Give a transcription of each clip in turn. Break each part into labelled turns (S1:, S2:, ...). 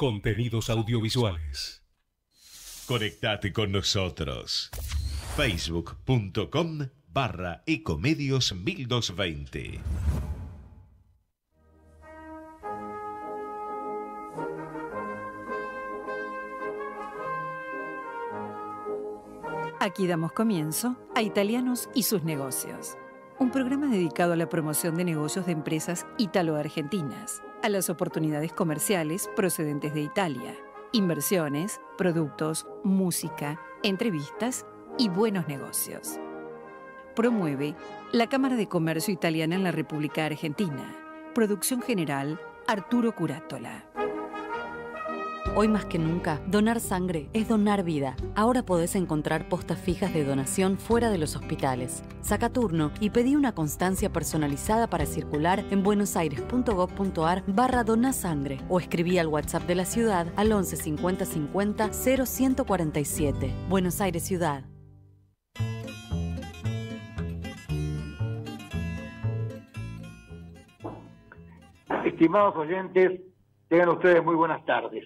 S1: Contenidos audiovisuales.
S2: Conectate con nosotros. Facebook.com barra Ecomedios 1220.
S3: Aquí damos comienzo a Italianos y sus negocios, un programa dedicado a la promoción de negocios de empresas italo-argentinas, a las oportunidades comerciales procedentes de Italia, inversiones, productos, música, entrevistas y buenos negocios. Promueve la Cámara de Comercio Italiana en la República Argentina. Producción general Arturo Curátola.
S4: Hoy más que nunca, donar sangre es donar vida. Ahora podés encontrar postas fijas de donación fuera de los hospitales. Saca turno y pedí una constancia personalizada para circular en buenosaires.gov.ar barra donasangre o escribí al WhatsApp de la ciudad al 11 50 50 0147. Buenos Aires Ciudad.
S5: Estimados oyentes, tengan ustedes muy buenas tardes.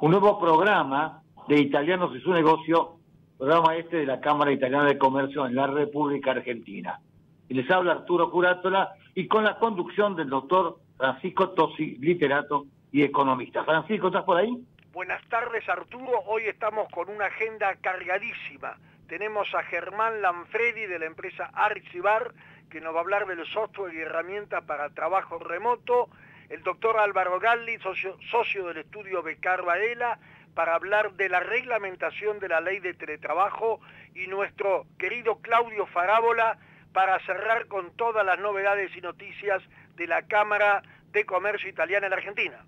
S5: Un nuevo programa de Italianos y su negocio, programa este de la Cámara Italiana de Comercio en la República Argentina. Y les habla Arturo Curátola y con la conducción del doctor Francisco Tosi, literato y economista. Francisco, ¿estás por ahí?
S6: Buenas tardes Arturo, hoy estamos con una agenda cargadísima. Tenemos a Germán Lanfredi de la empresa Archivar que nos va a hablar del software y herramientas para trabajo remoto, el doctor Álvaro Galli, socio, del estudio Becar Varela, para hablar de la reglamentación de la ley de teletrabajo y nuestro querido Claudio Farábola para cerrar con todas las novedades y noticias de la Cámara de Comercio Italiana en Argentina.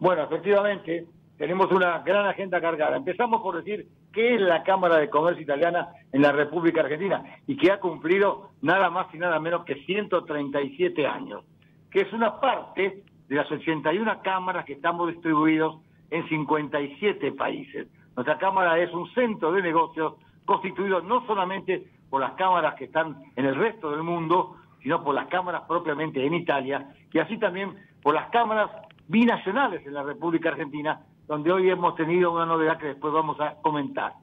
S5: Bueno, efectivamente, tenemos una gran agenda cargada. Empezamos por decir qué es la Cámara de Comercio Italiana en la República Argentina y que ha cumplido nada más y nada menos que 137 años, que es una parte de las 81 cámaras que estamos distribuidos en 57 países. Nuestra Cámara es un centro de negocios constituido no solamente por las cámaras que están en el resto del mundo, sino por las cámaras propiamente en Italia, y así también por las cámaras binacionales en la República Argentina, donde hoy hemos tenido una novedad que después vamos a comentar.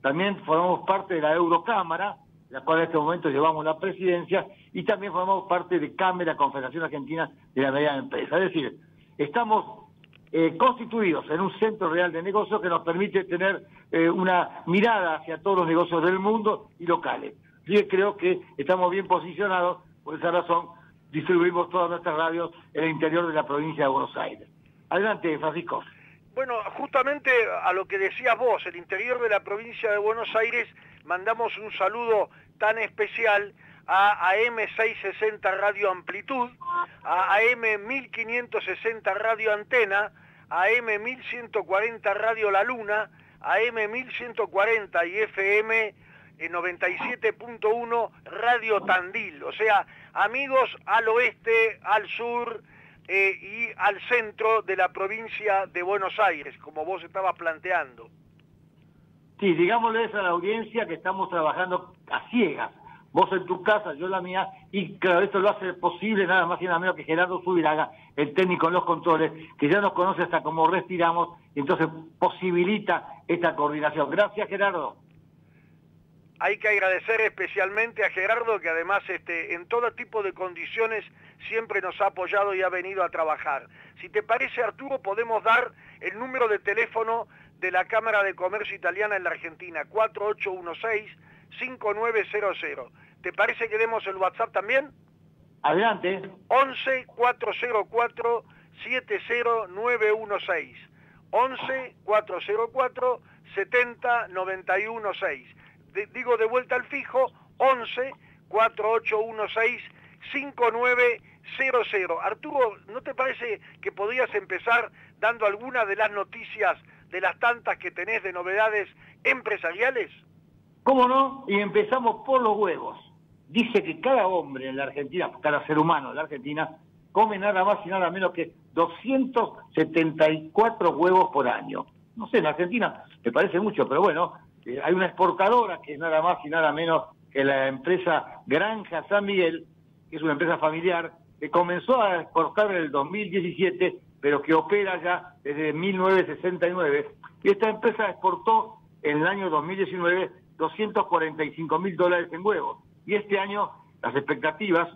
S5: También formamos parte de la Eurocámara, la cual en este momento llevamos la presidencia, y también formamos parte de Cámara Confederación Argentina de la Mediana Empresa. Es decir, estamos eh, constituidos en un centro real de negocios que nos permite tener eh, una mirada hacia todos los negocios del mundo y locales. Que creo que estamos bien posicionados, por esa razón distribuimos todas nuestras radios en el interior de la provincia de Buenos Aires. Adelante, Francisco.
S6: Bueno, justamente a lo que decías vos, el interior de la provincia de Buenos Aires, mandamos un saludo tan especial a AM660 Radio Amplitud, a AM1560 Radio Antena, a AM1140 Radio La Luna, a AM1140 y FM 97.1 Radio Tandil. O sea, amigos al oeste, al sur, eh, y al centro de la provincia de Buenos Aires, como vos estabas planteando.
S5: Sí, digámosles a la audiencia que estamos trabajando a ciegas. Vos en tu casa, yo en la mía, y claro, esto lo hace posible nada más y nada menos que Gerardo Subiraga, el técnico en los controles, que ya nos conoce hasta cómo respiramos, y entonces posibilita esta coordinación. Gracias, Gerardo
S6: hay que agradecer especialmente a Gerardo que además este, en todo tipo de condiciones siempre nos ha apoyado y ha venido a trabajar. Si te parece Arturo podemos dar el número de teléfono de la Cámara de Comercio Italiana en la Argentina, 4816-5900. ¿Te parece que demos el WhatsApp también?
S5: Adelante.
S6: 11 404 70916. 11 404 70 digo de vuelta al fijo, 11 4816 5900. Arturo, ¿no te parece que podrías empezar dando alguna de las noticias de las tantas que tenés de novedades empresariales?
S5: ¿Cómo no? Y empezamos por los huevos. Dice que cada hombre en la Argentina, cada ser humano en la Argentina, come nada más y nada menos que 274 huevos por año. No sé, en Argentina me parece mucho, pero bueno, hay una exportadora que es nada más y nada menos que la empresa Granja San Miguel, que es una empresa familiar, que comenzó a exportar en el 2017 pero que opera ya desde 1969. Y esta empresa exportó en el año 2019 245 mil dólares en huevos. Y este año las expectativas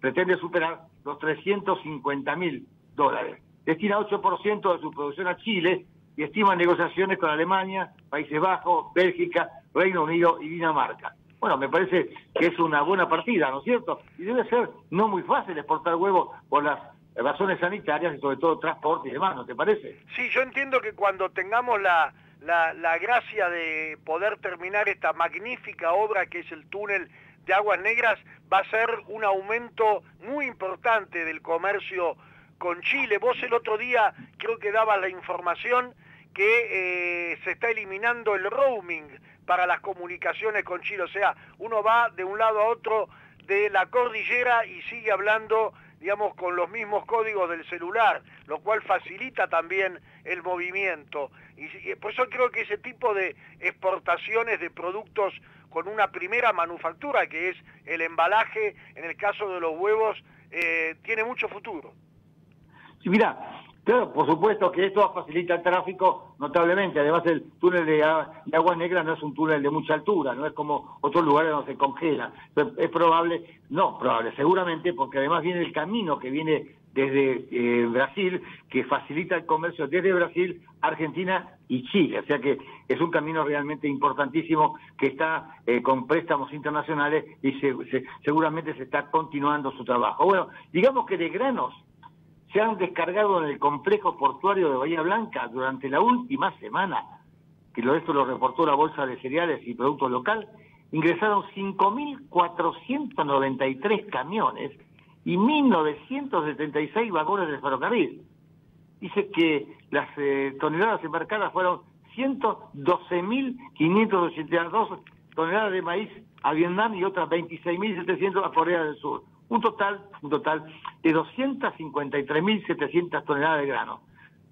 S5: pretende superar los 350 mil dólares. Destina 8% de su producción a Chile y estima negociaciones con Alemania, Países Bajos, Bélgica, Reino Unido y Dinamarca. Bueno, me parece que es una buena partida, ¿no es cierto? Y debe ser no muy fácil exportar huevos por las razones sanitarias y sobre todo transporte y demás, ¿no te parece?
S6: Sí, yo entiendo que cuando tengamos la, la, la gracia de poder terminar esta magnífica obra que es el túnel de Aguas Negras, va a ser un aumento muy importante del comercio con Chile. Vos el otro día creo que daba la información que eh, se está eliminando el roaming para las comunicaciones con Chile. O sea, uno va de un lado a otro de la cordillera y sigue hablando, digamos, con los mismos códigos del celular, lo cual facilita también el movimiento. Y, por eso creo que ese tipo de exportaciones de productos con una primera manufactura, que es el embalaje, en el caso de los huevos, eh, tiene mucho futuro.
S5: Sí, mira, claro, por supuesto que esto facilita el tráfico notablemente. Además, el túnel de, Agua Negra no es un túnel de mucha altura, no es como otros lugares donde se congela. Es probable, no, probable, seguramente, porque además viene el camino que viene desde eh, Brasil, que facilita el comercio desde Brasil, Argentina y Chile. O sea que es un camino realmente importantísimo que está eh, con préstamos internacionales y seguramente se está continuando su trabajo. Bueno, digamos que de granos se han descargado en el complejo portuario de Bahía Blanca durante la última semana, que esto lo reportó la Bolsa de Cereales y Productos Local, ingresaron 5.493 camiones y 1.976 vagones de ferrocarril. Dice que las eh, toneladas embarcadas fueron 112.582 toneladas de maíz a Vietnam y otras 26.700 a Corea del Sur un total, un total de 253.700 toneladas de grano.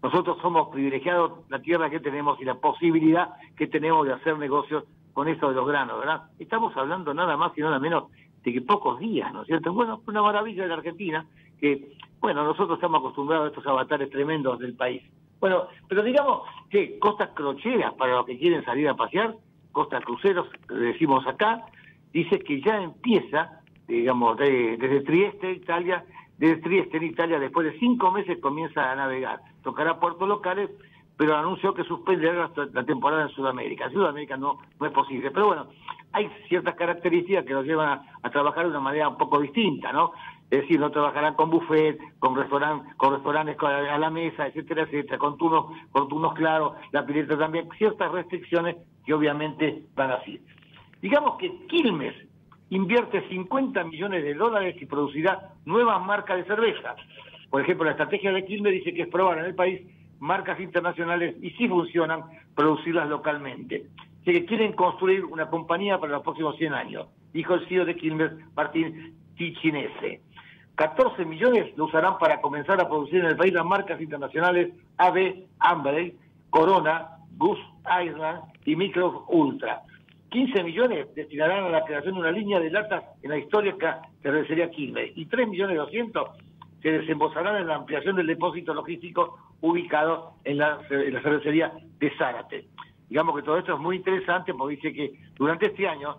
S5: Nosotros somos privilegiados, la tierra que tenemos y la posibilidad que tenemos de hacer negocios con esto de los granos, ¿verdad? Estamos hablando nada más y nada menos de que pocos días, ¿no es cierto? Bueno, una maravilla de la Argentina, que, bueno, nosotros estamos acostumbrados a estos avatares tremendos del país. Bueno, pero digamos que costas crocheras para los que quieren salir a pasear, costas cruceros, decimos acá, dice que ya empieza digamos, desde Trieste, Italia, desde Trieste en Italia, después de cinco meses comienza a navegar. Tocará puertos locales, pero anunció que suspenderá la, temporada en Sudamérica. En Sudamérica no, es posible. Pero bueno, hay ciertas características que nos llevan a, trabajar de una manera un poco distinta, ¿no? Es decir, no trabajarán con buffet, con, restaurantes con restaurantes a la mesa, etcétera, etcétera, con turnos, con turnos claros, la pileta también, ciertas restricciones que obviamente van así. Digamos que Quilmes invierte 50 millones de dólares y producirá nuevas marcas de cerveza. Por ejemplo, la estrategia de Quilmes dice que es probar en el país marcas internacionales y si funcionan, producirlas localmente. Así que quieren construir una compañía para los próximos 100 años, dijo el CEO de Quilmes, Martín Tichinese. 14 millones lo usarán para comenzar a producir en el país las marcas internacionales AB, Ambrey, Corona, Gus Island y Micro Ultra. 15 millones destinarán a la creación de una línea de latas en la histórica cervecería Quilmes y 3 millones 200 se desembolsarán en la ampliación del depósito logístico ubicado en la, cervecería de Zárate. Digamos que todo esto es muy interesante porque dice que durante este año,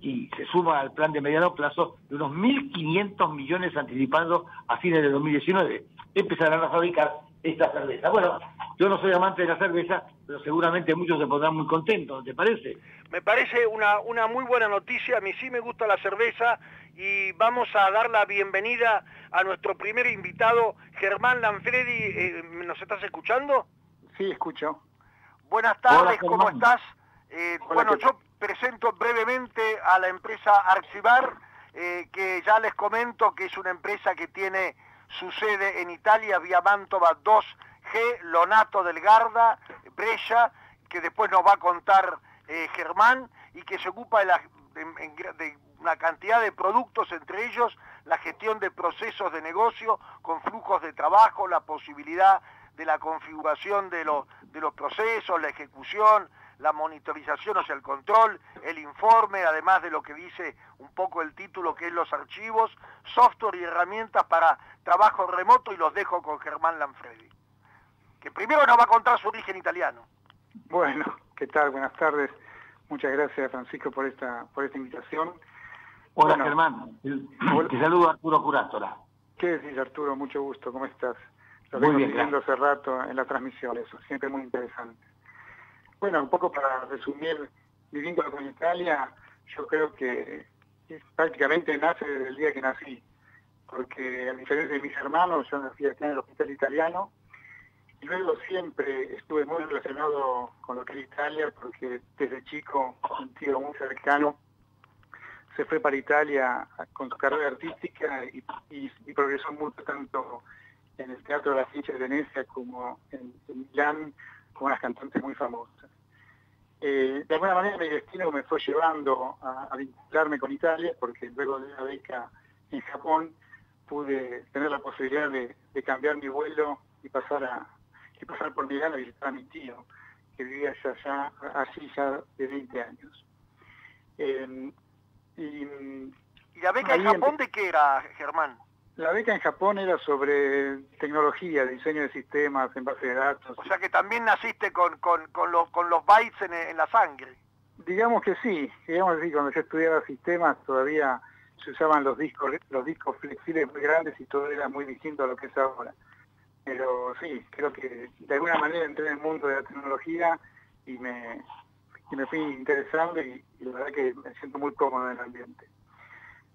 S5: y se suma al plan de mediano plazo, de unos 1.500 millones anticipados a fines de 2019, empezarán a fabricar esta cerveza. Bueno, yo no soy amante de la cerveza, pero seguramente muchos se pondrán muy contentos, ¿te parece?
S6: Me parece una, una muy buena noticia, a mí sí me gusta la cerveza y vamos a dar la bienvenida a nuestro primer invitado, Germán Lanfredi. Eh, ¿Nos estás escuchando?
S7: Sí, escucho.
S6: Buenas tardes, ¿cómo estás? Eh, bueno, yo presento brevemente a la empresa Arxibar, eh, que ya les comento que es una empresa que tiene su sede en Italia, vía Mantova 2G, Lonato del Garda, Brescia, que después nos va a contar eh, Germán, y que se ocupa de, de, una cantidad de productos, entre ellos la gestión de procesos de negocio con flujos de trabajo, la posibilidad de la configuración de los procesos, la ejecución, la monitorización, o sea, el control, el informe, además de lo que dice un poco el título que es los archivos, software y herramientas para trabajo remoto y los dejo con Germán Lanfredi, que primero nos va a contar su origen italiano.
S7: Bueno, ¿qué tal? Buenas tardes. Muchas gracias Francisco por esta, por esta invitación.
S8: Hola Germán, te saludo Arturo Curátola.
S7: ¿Qué decís Arturo? Mucho gusto, ¿cómo estás? Lo vengo viendo hace rato en la transmisión, eso, siempre muy interesante. Bueno, un poco para resumir mi vínculo con Italia, yo creo que prácticamente nace desde el día que nací, porque a diferencia de mis hermanos, yo nací aquí en el hospital italiano, y luego siempre estuve muy relacionado con lo que es Italia, porque desde chico un tío muy cercano se fue para Italia con su carrera artística y, progresó mucho tanto en el Teatro de la Ciencia de Venecia como en, Milán, con unas cantantes muy famosas. Eh, de alguna manera mi destino me fue llevando a, vincularme con Italia, porque luego de una beca en Japón pude tener la posibilidad de, cambiar mi vuelo y pasar a y pasar por Milán a visitar a mi tío, que vivía allá, así ya de 20 años.
S6: Eh, y, la beca en Japón de qué era, Germán?
S7: La beca en Japón era sobre tecnología, diseño de sistemas en base de datos.
S6: O sea que también naciste con, con, los, con los bytes en, la sangre.
S7: Digamos que sí, digamos que sí, cuando yo estudiaba sistemas todavía se usaban los discos, los discos flexibles muy grandes y todo era muy distinto a lo que es ahora. Pero sí, creo que de alguna manera entré en el mundo de la tecnología y me, y me fui interesando y, la verdad que me siento muy cómodo en el ambiente.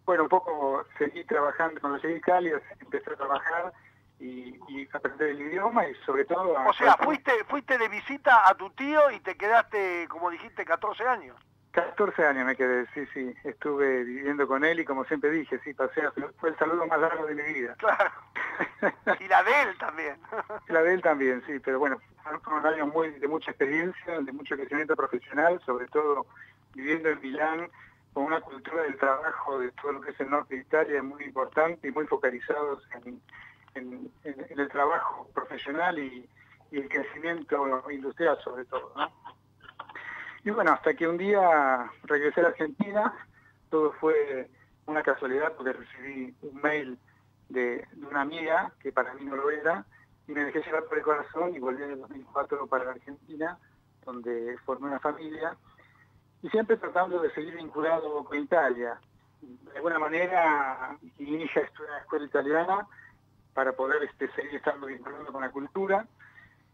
S7: Bueno, un poco seguí trabajando, cuando llegué a Italia empecé a trabajar y, y aprender el idioma y sobre todo...
S6: o sea, fuiste, fuiste de visita a tu tío y te quedaste, como dijiste, 14 años.
S7: 14 años me quedé, sí, sí. Estuve viviendo con él y como siempre dije, sí, pasé, fue el saludo más largo de mi vida.
S6: Claro. y la de él también.
S7: la de él también, sí, pero bueno, fueron años muy, de mucha experiencia, de mucho crecimiento profesional, sobre todo viviendo en Milán, con una cultura del trabajo de todo lo que es el norte de Italia muy importante y muy focalizados en, el trabajo profesional y, el crecimiento industrial sobre todo. Y bueno, hasta que un día regresé a la Argentina, todo fue una casualidad porque recibí un mail de, una amiga, que para mí no lo era, y me dejé llevar por el corazón y volví en el 2004 para Argentina, donde formé una familia, y siempre tratando de seguir vinculado con Italia. De alguna manera, mi hija estudió en la escuela italiana para poder este, seguir estando vinculado con la cultura.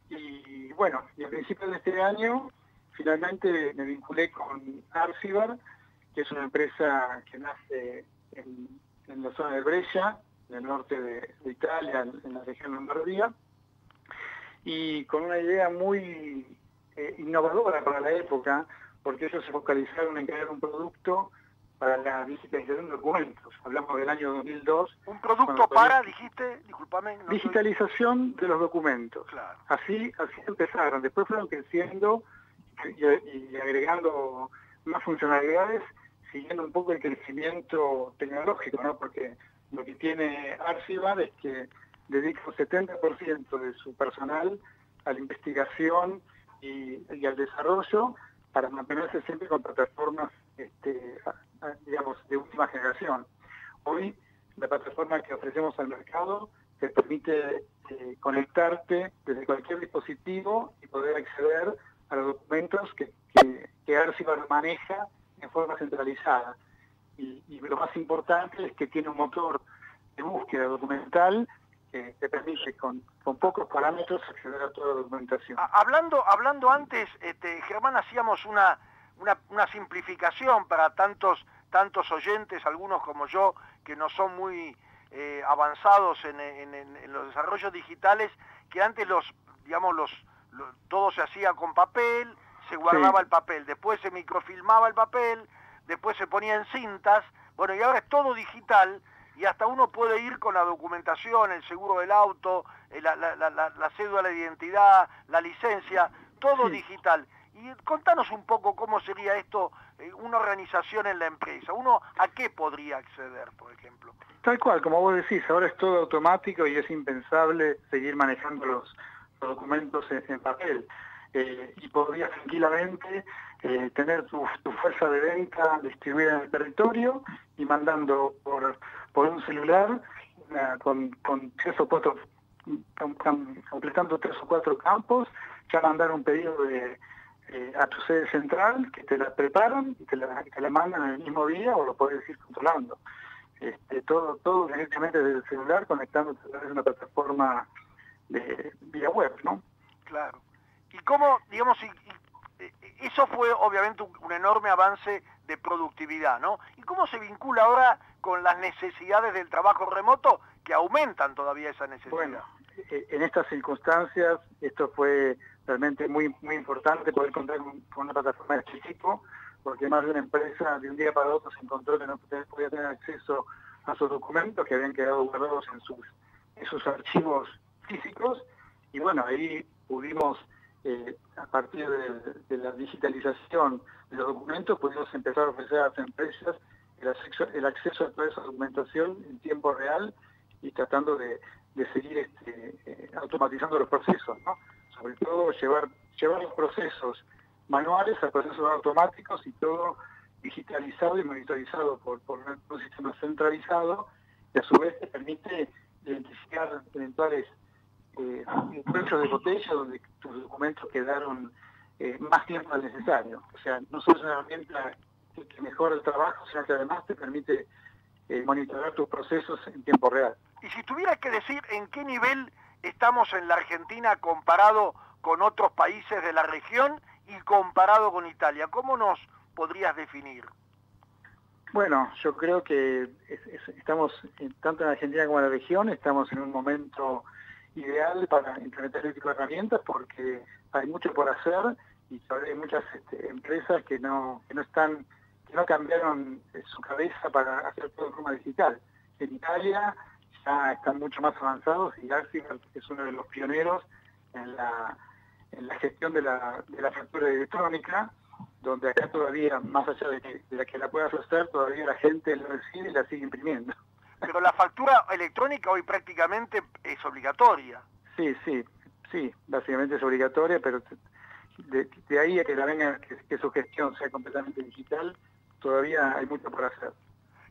S7: Y bueno, y a principios de este año finalmente me vinculé con Arcibar, que es una empresa que nace en, la zona de Brescia, en el norte de, Italia, en, la región Lombardía, y con una idea muy eh, innovadora para la época, porque ellos se focalizaron en crear un producto para la digitalización de documentos. Hablamos del año 2002.
S6: ¿Un producto para, dijiste, discúlpame?
S7: digitalización de los documentos. Así, así empezaron. Después fueron creciendo y, agregando más funcionalidades, siguiendo un poco el crecimiento tecnológico, ¿no? Porque lo que tiene Arcibar es que dedica un 70% de su personal a la investigación y, al desarrollo para mantenerse siempre con plataformas, este, digamos, de última generación. Hoy, la plataforma que ofrecemos al mercado te permite eh, conectarte desde cualquier dispositivo y poder acceder a los documentos que, que, maneja en forma centralizada. Y, lo más importante es que tiene un motor de búsqueda documental que te permite con, pocos parámetros acceder a toda la documentación.
S6: Hablando, hablando antes, este, Germán, hacíamos una, una, simplificación para tantos, tantos oyentes, algunos como yo, que no son muy eh, avanzados en, en, los desarrollos digitales, que antes los, digamos, los, todo se hacía con papel, se guardaba el papel, después se microfilmaba el papel, después se ponía en cintas, bueno, y ahora es todo digital y hasta uno puede ir con la documentación, el seguro del auto, eh, la, la, cédula de identidad, la licencia, todo digital. Y contanos un poco cómo sería esto, eh, una organización en la empresa. ¿Uno a qué podría acceder, por ejemplo?
S7: Tal cual, como vos decís, ahora es todo automático y es impensable seguir manejando los, documentos en, papel. eh, y podrías tranquilamente eh, tener tu, fuerza de venta distribuida en el territorio y mandando por, por un celular con, tres o cuatro, completando tres o cuatro campos, ya mandar un pedido eh, a tu sede central que te la preparan y te la, te la mandan el mismo día o lo puedes ir controlando. Este, todo, todo directamente desde el celular conectándote a través de una plataforma de vía web, ¿no?
S6: Claro. ¿Y cómo, digamos, eso fue obviamente un, enorme avance de productividad, ¿no? ¿Y cómo se vincula ahora con las necesidades del trabajo remoto que aumentan todavía esa necesidad?
S7: Bueno, eh, en estas circunstancias esto fue realmente muy muy importante poder contar con, una plataforma de este porque más de una empresa de un día para otro se encontró que no podía tener acceso a sus documentos que habían quedado guardados en sus archivos físicos y bueno, ahí pudimos eh, a partir de, la digitalización de los documentos pudimos empezar a ofrecer a las empresas el acceso, a toda esa documentación en tiempo real y tratando de, seguir este, eh, automatizando los procesos, sobre todo llevar, llevar los procesos manuales a procesos automáticos y todo digitalizado y monitorizado por, por un sistema centralizado que a su vez te permite identificar eventuales eh, de botella donde tus documentos quedaron eh, más tiempo del necesario. O sea, no solo es una herramienta que mejora el trabajo, sino que además te permite eh, monitorear tus procesos en tiempo real.
S6: Y si tuvieras que decir en qué nivel estamos en la Argentina comparado con otros países de la región y comparado con Italia, ¿cómo nos podrías definir?
S7: Bueno, yo creo que estamos, tanto en Argentina como en la región, estamos en un momento ideal para implementar este tipo de herramientas porque hay mucho por hacer y hay muchas este, empresas que no, que no están, que no cambiaron eh, su cabeza para hacer todo de forma digital. En Italia ya están mucho más avanzados y Arcibar es uno de los pioneros en la, en la gestión de la, de la factura electrónica, donde acá todavía, más allá de, que, de la que la puedas hacer, todavía la gente lo recibe y la sigue imprimiendo.
S6: Pero la factura electrónica hoy prácticamente es obligatoria.
S7: Sí, sí, sí, básicamente es obligatoria, pero de, ahí a que la venga, que, su gestión sea completamente digital, todavía hay mucho por hacer.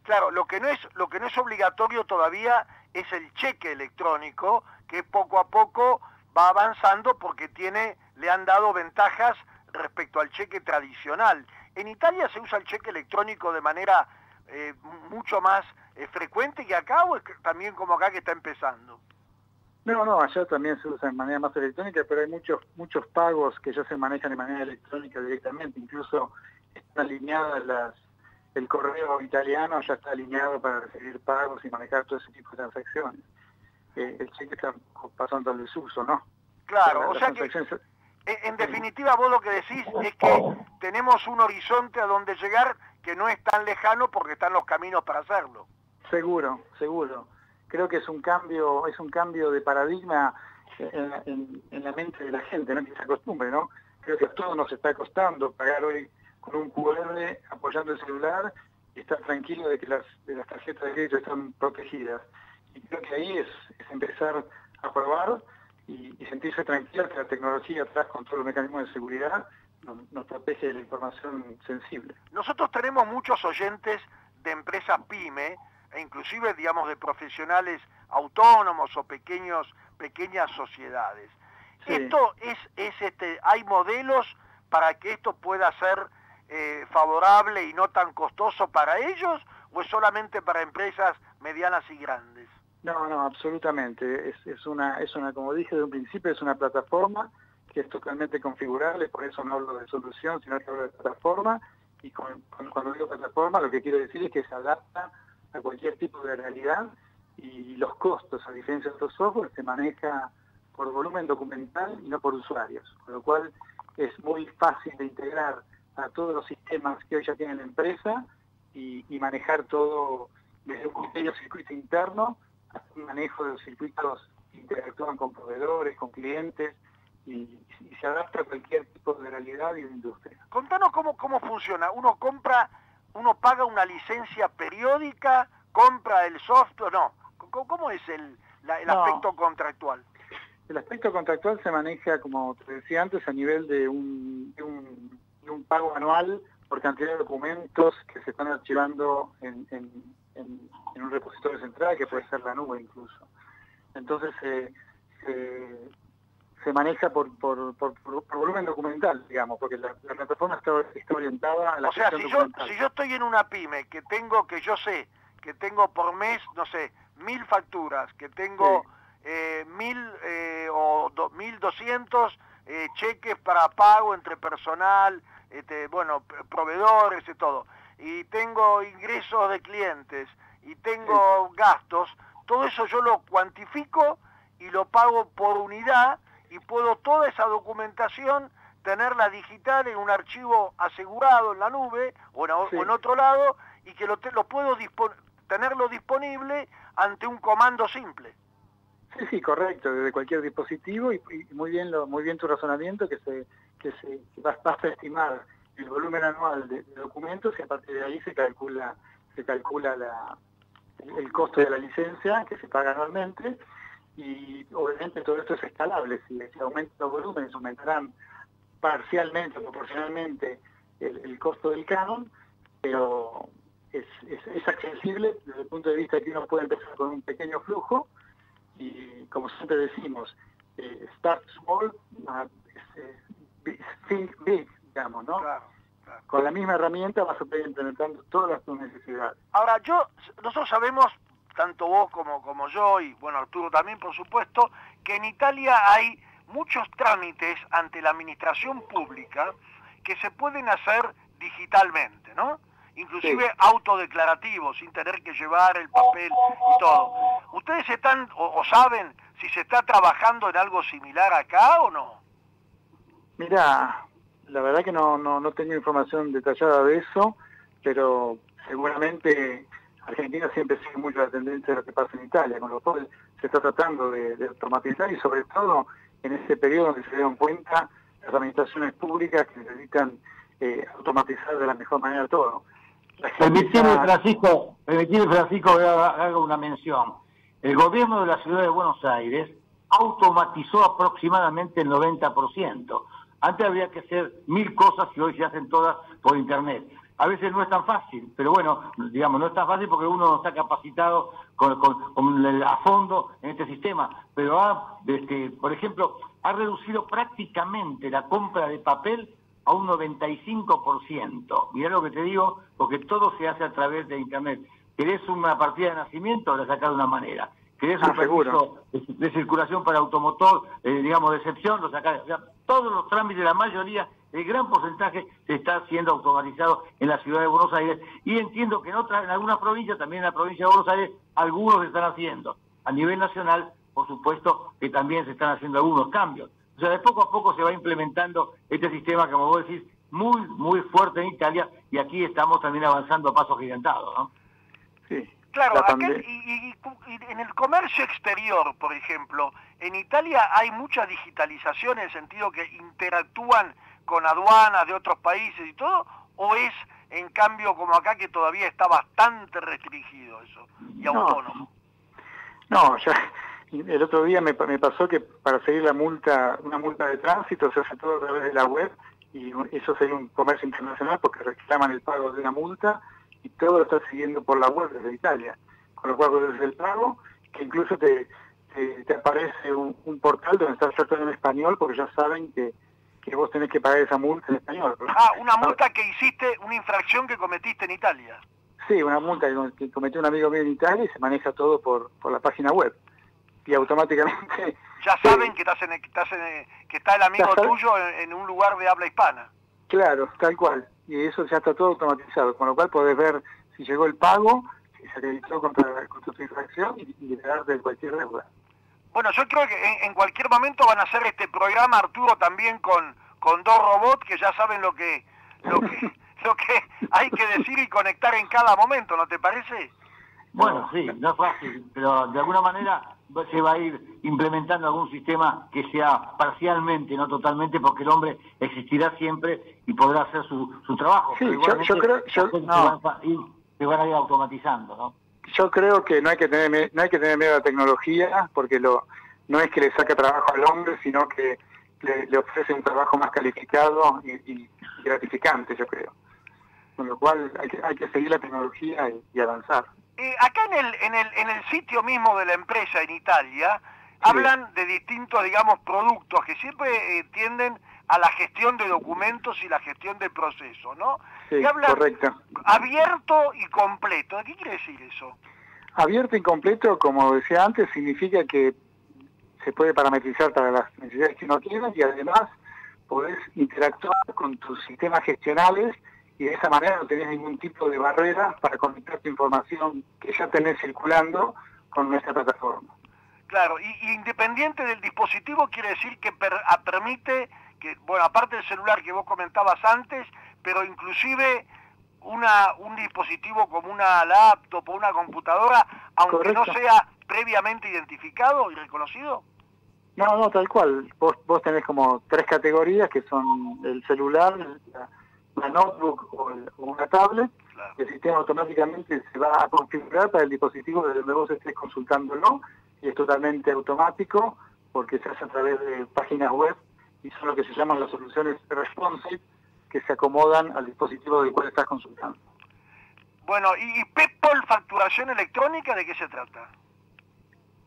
S6: Claro, lo que no es lo que no es obligatorio todavía es el cheque electrónico, que poco a poco va avanzando porque tiene le han dado ventajas respecto al cheque tradicional. En Italia se usa el cheque electrónico de manera eh, mucho más ¿Es frecuente que acá o es también como acá que está empezando?
S7: No, no, allá también se usa de manera más electrónica, pero hay muchos muchos pagos que ya se manejan de manera electrónica directamente, incluso están alineadas las el correo italiano ya está alineado para recibir pagos y manejar todo ese tipo de transacciones. Eh, el cheque está pasando al desuso, ¿no?
S6: Claro, o sea que en definitiva vos lo que decís es que tenemos un horizonte a donde llegar que no es tan lejano porque están los caminos para hacerlo.
S7: Seguro, seguro. Creo que es un cambio, es un cambio de paradigma en, la mente de la gente, no que se acostumbre, ¿no? Creo que a todos nos está costando pagar hoy con un QR apoyando el celular y estar tranquilo de que las, tarjetas de crédito están protegidas. Y creo que ahí es, empezar a probar y, sentirse tranquilo que la tecnología atrás con todos los mecanismos de seguridad nos, nos protege de la información sensible.
S6: Nosotros tenemos muchos oyentes de empresas PYME e inclusive, digamos, de profesionales autónomos o pequeños, pequeñas sociedades. Esto es, es este, hay modelos para que esto pueda ser eh, favorable y no tan costoso para ellos, o es solamente para empresas medianas y grandes?
S7: No, no, absolutamente. Es, es, una, es una, como dije de un principio, es una plataforma que es totalmente configurable, por eso no hablo de solución, sino que hablo de plataforma, y cuando digo plataforma lo que quiero decir es que se adapta a cualquier tipo de realidad y los costos, a diferencia de otros software, se maneja por volumen documental y no por usuarios, con lo cual es muy fácil de integrar a todos los sistemas que hoy ya tiene la empresa y, manejar todo desde un pequeño circuito interno hasta un manejo de los circuitos que interactúan con proveedores, con clientes, y, se adapta a cualquier tipo de realidad y de industria.
S6: Contanos cómo, cómo funciona. Uno compra uno paga una licencia periódica, compra el software, no. ¿Cómo, es el, el aspecto contractual?
S7: el aspecto contractual se maneja, como te decía antes, a nivel de un, de un, de un pago anual por cantidad de documentos que se están archivando en, en, en, un repositorio central, que puede ser la nube incluso. Entonces, eh, se maneja por, por, por, volumen documental, digamos, porque la, plataforma está, orientada a la
S6: O sea, si yo, si yo estoy en una pyme que tengo, que yo sé, que tengo por mes, no sé, mil facturas, que tengo eh, mil eh, o mil doscientos eh, cheques para pago entre personal, este, bueno, proveedores y todo, y tengo ingresos de clientes, y tengo gastos, todo eso yo lo cuantifico y lo pago por unidad y puedo toda esa documentación tenerla digital en un archivo asegurado en la nube o en, otro lado y que lo, lo puedo tenerlo disponible ante un comando simple.
S7: Sí, sí, correcto, desde cualquier dispositivo y, muy bien lo, muy bien tu razonamiento que se que se basta estimar el volumen anual de, documentos y a partir de ahí se calcula se calcula la, el costo de la licencia que se paga anualmente y obviamente todo esto es escalable, si se aumentan los volúmenes aumentarán parcialmente, proporcionalmente el, costo del canon, pero es, accesible desde el punto de vista de que uno puede empezar con un pequeño flujo y como siempre decimos, eh, start small, uh, think big, digamos, ¿no? Con la misma herramienta vas a poder implementando todas tus necesidades.
S6: Ahora, yo, nosotros sabemos tanto vos como, como yo, y bueno, Arturo también, por supuesto, que en Italia hay muchos trámites ante la administración pública que se pueden hacer digitalmente, ¿no? Inclusive autodeclarativos, sin tener que llevar el papel y todo. ¿Ustedes están o, saben si se está trabajando en algo similar acá o no?
S7: Mira, la verdad que no, no, no tengo información detallada de eso, pero seguramente Argentina siempre sigue mucho la tendencia de lo que pasa en Italia, con lo cual se está tratando de, automatizar y sobre todo en ese periodo donde se dieron cuenta las administraciones públicas que necesitan eh, automatizar de la mejor manera todo.
S5: Permitime, Francisco, permitime, Francisco, que haga una mención. El gobierno de la ciudad de Buenos Aires automatizó aproximadamente el 90%. Antes había que hacer mil cosas y hoy se hacen todas por Internet a veces no es tan fácil, pero bueno, digamos, no es tan fácil porque uno no está capacitado con, a fondo en este sistema, pero ha, este, por ejemplo, ha reducido prácticamente la compra de papel a un 95%. Mirá lo que te digo, porque todo se hace a través de Internet. ¿Querés una partida de nacimiento? La sacás de una manera. ¿Querés un ah, permiso de, circulación para automotor, eh, digamos, de excepción? Lo sacás. O sea, todos los trámites, la mayoría el gran porcentaje se está siendo automatizado en la ciudad de Buenos Aires y entiendo que en otras, en algunas provincias, también en la provincia de Buenos Aires, algunos se están haciendo. A nivel nacional, por supuesto, que también se están haciendo algunos cambios. O sea, de poco a poco se va implementando este sistema, como vos decís, muy, muy fuerte en Italia y aquí estamos también avanzando a pasos gigantados, ¿no?
S6: Sí. Claro, y, en el comercio exterior, por ejemplo, en Italia hay mucha digitalización en el sentido que interactúan con aduanas de otros países y todo, o es en cambio como acá que todavía está bastante restringido eso y autónomo?
S7: No, ya el otro día me, pasó que para seguir la multa, una multa de tránsito se hace todo a través de la web y eso sería un comercio internacional porque reclaman el pago de una multa y todo lo está siguiendo por la web desde Italia. Con lo cual desde el pago, que incluso te, te, aparece un, portal donde está todo en español porque ya saben que que vos tenés que pagar esa multa en español.
S6: Ah, una multa que hiciste, una infracción que cometiste en Italia.
S7: Sí, una multa que cometió un amigo mío en Italia y se maneja todo por, por la página web. Y automáticamente...
S6: Ya saben que, estás en, que, estás en, que está el amigo tuyo en, un lugar de habla hispana.
S7: Claro, tal cual. Y eso ya está todo automatizado, con lo cual podés ver si llegó el pago, si se acreditó contra, contra tu infracción y, y liberarte de cualquier deuda.
S6: Bueno, yo creo que en, cualquier momento van a hacer este programa, Arturo, también con, con dos robots que ya saben lo que, lo que, lo que hay que decir y conectar en cada momento, ¿no te parece?
S5: Bueno, sí, no es fácil, pero de alguna manera se va a ir implementando algún sistema que sea parcialmente, no totalmente, porque el hombre existirá siempre y podrá hacer su, su trabajo.
S7: Sí, yo, creo que
S5: se van a ir automatizando, ¿no?
S7: Yo creo que no hay que tener no hay que tener miedo a la tecnología porque lo no es que le saque trabajo al hombre, sino que le, ofrece un trabajo más calificado y, gratificante, yo creo. Con lo cual hay que, hay que seguir la tecnología y, avanzar.
S6: Eh, acá en el, en, el, en el sitio mismo de la empresa en Italia, hablan de distintos, digamos, productos que siempre eh, tienden a la gestión de documentos y la gestión del proceso, ¿no?
S7: Sí, correcto.
S6: Abierto y completo. ¿Qué quiere decir eso?
S7: Abierto y completo, como decía antes, significa que se puede parametrizar para las necesidades que uno tiene y además podés interactuar con tus sistemas gestionales y de esa manera no tenés ningún tipo de barrera para conectar tu información que ya tenés circulando con nuestra plataforma.
S6: Claro, y, independiente del dispositivo quiere decir que permite que, bueno, aparte del celular que vos comentabas antes, pero inclusive una, un dispositivo como una laptop o una computadora, aunque no sea previamente identificado y reconocido?
S7: No, no, tal cual. Vos, vos tenés como tres categorías que son el celular, la, notebook o, una tablet. El sistema automáticamente se va a configurar para el dispositivo desde donde vos estés consultándolo y es totalmente automático porque se hace a través de páginas web y son lo que se llaman las soluciones responsive que se acomodan al dispositivo del cual estás consultando.
S6: Bueno, ¿y PayPal facturación electrónica de qué se trata?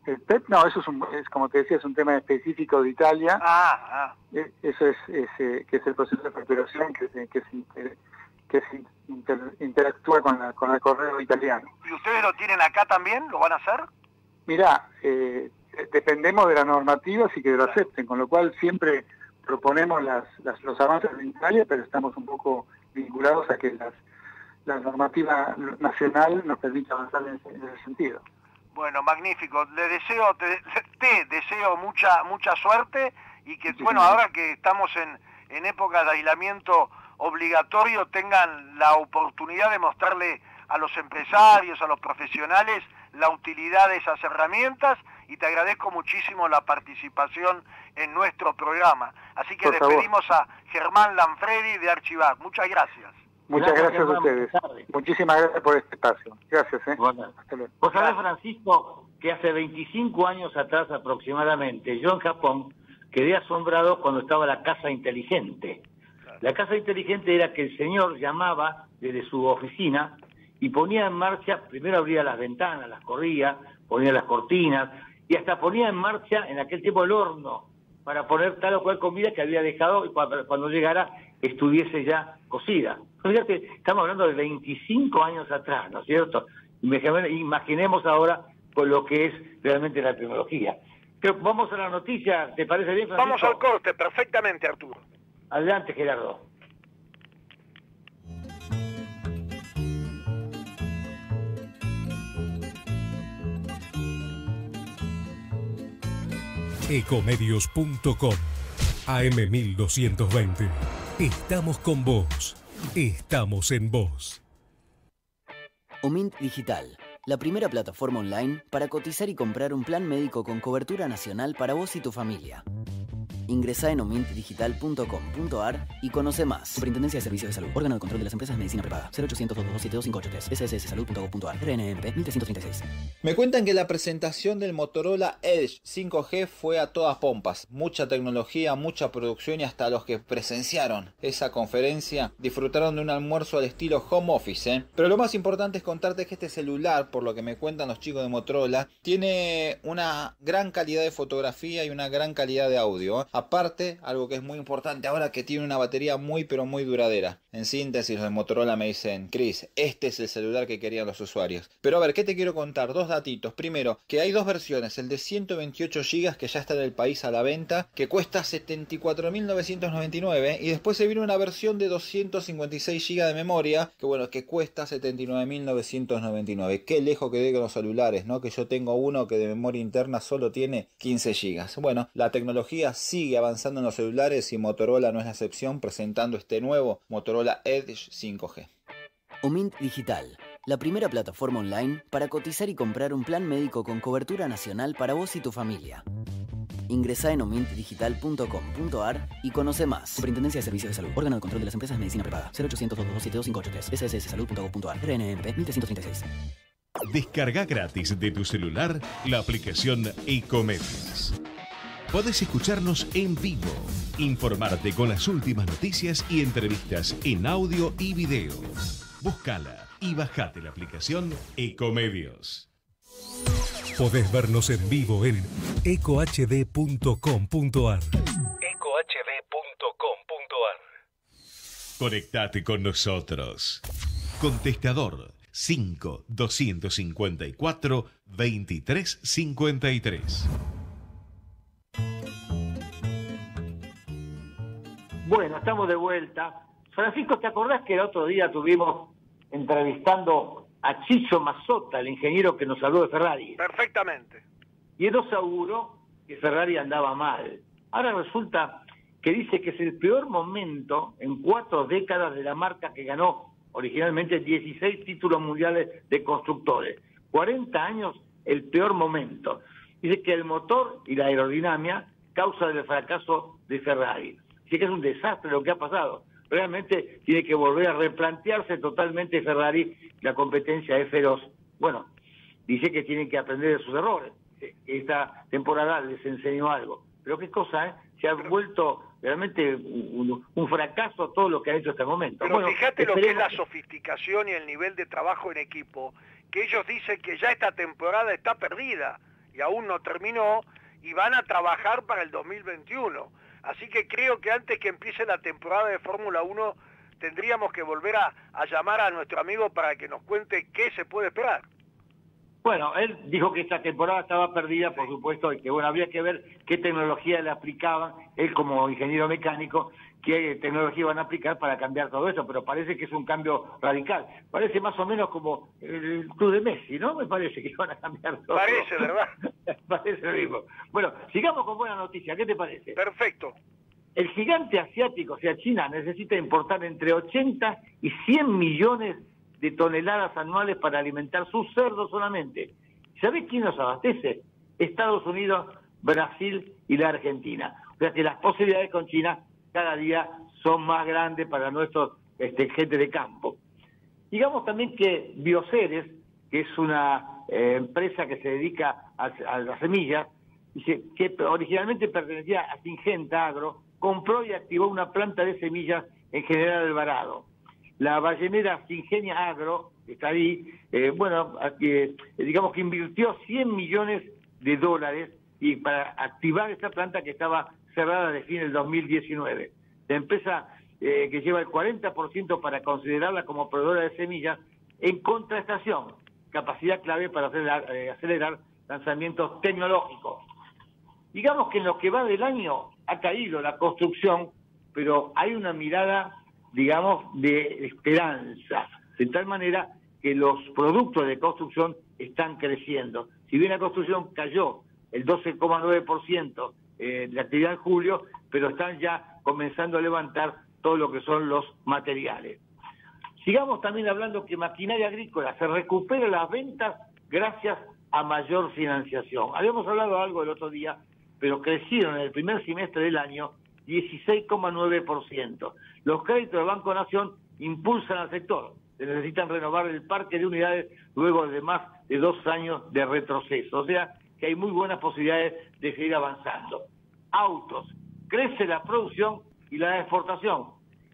S7: El PET, no, eso es, como te decía, es un tema específico de Italia.
S6: Ah, ah.
S7: E, eso es, eh, que es el proceso de facturación que se, que que interactúa con, la, con el correo italiano.
S6: ¿Y ustedes lo tienen acá también? ¿Lo van a hacer?
S7: Mirá, eh, dependemos de la normativa y que lo acepten, con lo cual siempre proponemos las, los avances de Italia, pero estamos un poco vinculados a que las, la normativa nacional nos permita avanzar en ese sentido.
S6: Bueno, magnífico. Le deseo, te, deseo mucha, mucha suerte y que, bueno, ahora que estamos en, en época de aislamiento obligatorio, tengan la oportunidad de mostrarle a los empresarios, a los profesionales, la utilidad de esas herramientas y te agradezco muchísimo la participación en nuestro programa. Así que despedimos a Germán Lanfredi de Archivar. Muchas gracias.
S7: Muchas gracias, a ustedes. Muchísimas gracias por este espacio. Gracias. ¿eh?
S5: Vos sabés, Francisco, que hace 25 años atrás aproximadamente, yo en Japón quedé asombrado cuando estaba la casa inteligente. La casa inteligente era que el señor llamaba desde su oficina y ponía en marcha, primero abría las ventanas, las corría, ponía las cortinas y hasta ponía en marcha en aquel tiempo el horno para poner tal o cual comida que había dejado y cuando llegara estuviese ya cocida. Fíjate, estamos hablando de 25 años atrás, ¿no es cierto? Imaginemos ahora con lo que es realmente la tecnología. Pero vamos a la noticia, ¿te parece bien, Francisco?
S6: Vamos al corte, perfectamente, Arturo.
S5: Adelante, Gerardo.
S1: Ecomedios.com AM1220. Estamos con vos. Estamos en vos.
S9: Omint Digital, la primera plataforma online para cotizar y comprar un plan médico con cobertura nacional para vos y tu familia. Ingresa en omintdigital.com.ar y conoce más. Superintendencia de Servicios de Salud. Órgano de control de las empresas de medicina prepaga. 0800 227 ssssalud.gov.ar. RNMP 1336.
S10: Me cuentan que la presentación del Motorola Edge 5G fue a todas pompas. Mucha tecnología, mucha producción y hasta los que presenciaron esa conferencia disfrutaron de un almuerzo al estilo home office. ¿eh? Pero lo más importante es contarte que este celular, por lo que me cuentan los chicos de Motorola, tiene una gran calidad de fotografía y una gran calidad de audio. ¿eh? Aparte, algo que es muy importante ahora que tiene una batería muy pero muy duradera. En síntesis, los de Motorola me dicen, Chris, este es el celular que querían los usuarios. Pero a ver, ¿qué te quiero contar? Dos datitos. Primero, que hay dos versiones, el de 128 GB que ya está en el país a la venta, que cuesta 74.999 y después se viene una versión de 256 GB de memoria, que bueno, que cuesta 79.999. Qué lejos quedé con los celulares, ¿no? Que yo tengo uno que de memoria interna solo tiene 15 GB. Bueno, la tecnología sigue sigue avanzando en los celulares y Motorola no es la excepción presentando este nuevo Motorola Edge 5G.
S9: Omint Digital, la primera plataforma online para cotizar y comprar un plan médico con cobertura nacional para vos y tu familia. Ingresa en omintdigital.com.ar y conoce más. Superintendencia de Servicios de Salud. Órgano de control de las empresas de medicina prepaga. 0800 227 sssalud.gov.ar. RNMP 1336.
S2: Descarga gratis de tu celular la aplicación Ecomedios. Podés escucharnos en vivo, informarte con las últimas noticias y entrevistas en audio y video. Búscala y bajate la aplicación Ecomedios.
S1: Podés vernos en vivo en ecohd.com.ar.
S2: ecohd.com.ar. Conectate con nosotros. Contestador 5 254 2353.
S5: Bueno, estamos de vuelta. Francisco, ¿te acordás que el otro día tuvimos entrevistando a Chicho Mazota, el ingeniero que nos habló de Ferrari?
S6: Perfectamente.
S5: Y él nos aseguró que Ferrari andaba mal. Ahora resulta que dice que es el peor momento en cuatro décadas de la marca que ganó originalmente 16 títulos mundiales de constructores. 40 años, el peor momento. Dice que el motor y la aerodinámica causa del fracaso de Ferrari. Dice que es un desastre lo que ha pasado. Realmente tiene que volver a replantearse totalmente Ferrari, la competencia es feroz. Bueno, dice que tienen que aprender de sus errores. Esta temporada les enseñó algo. Pero qué cosa, ¿eh? Se ha vuelto realmente un, un, fracaso todo lo que ha hecho hasta el momento.
S6: Pero fíjate lo que es la sofisticación y el nivel de trabajo en equipo, que ellos dicen que ya esta temporada está perdida y aún no terminó y van a trabajar para el 2021. Así que creo que antes que empiece la temporada de Fórmula 1 tendríamos que volver a, a llamar a nuestro amigo para que nos cuente qué se puede esperar.
S5: Bueno, él dijo que esta temporada estaba perdida, por supuesto, y que bueno, había que ver qué tecnología le aplicaban, él como ingeniero mecánico, qué tecnología van a aplicar para cambiar todo eso, pero parece que es un cambio radical. Parece más o menos como el club de Messi, ¿no? Me parece que van a cambiar todo.
S6: Parece, ¿verdad?
S5: parece lo mismo. Bueno, sigamos con buena noticia, ¿qué te parece?
S6: Perfecto.
S5: El gigante asiático, o sea, China, necesita importar entre 80 y 100 millones de toneladas anuales para alimentar sus cerdos solamente. ¿Sabés quién nos abastece? Estados Unidos, Brasil y la Argentina. O sea que las posibilidades con China cada día son más grandes para nuestros este, gente de campo. Digamos también que Bioceres, que es una eh, empresa que se dedica a, a las semillas, que originalmente pertenecía a Singenta Agro, compró y activó una planta de semillas en General Alvarado la ballenera Singenia Agro, que está ahí, eh, bueno, eh, digamos que invirtió 100 millones de dólares y para activar esta planta que estaba cerrada de fin del 2019. La empresa eh, que lleva el 40% para considerarla como proveedora de semillas en contraestación, capacidad clave para acelerar, acelerar lanzamientos tecnológicos. Digamos que en lo que va del año ha caído la construcción, pero hay una mirada digamos, de esperanza, de tal manera que los productos de construcción están creciendo. Si bien la construcción cayó el 12,9% eh, de actividad en julio, pero están ya comenzando a levantar todo lo que son los materiales. Sigamos también hablando que maquinaria agrícola se recupera las ventas gracias a mayor financiación. Habíamos hablado algo el otro día, pero crecieron en el primer semestre del año 16,9%. Los créditos del Banco Nación impulsan al sector. Se necesitan renovar el parque de unidades luego de más de dos años de retroceso. O sea que hay muy buenas posibilidades de seguir avanzando. Autos. Crece la producción y la exportación.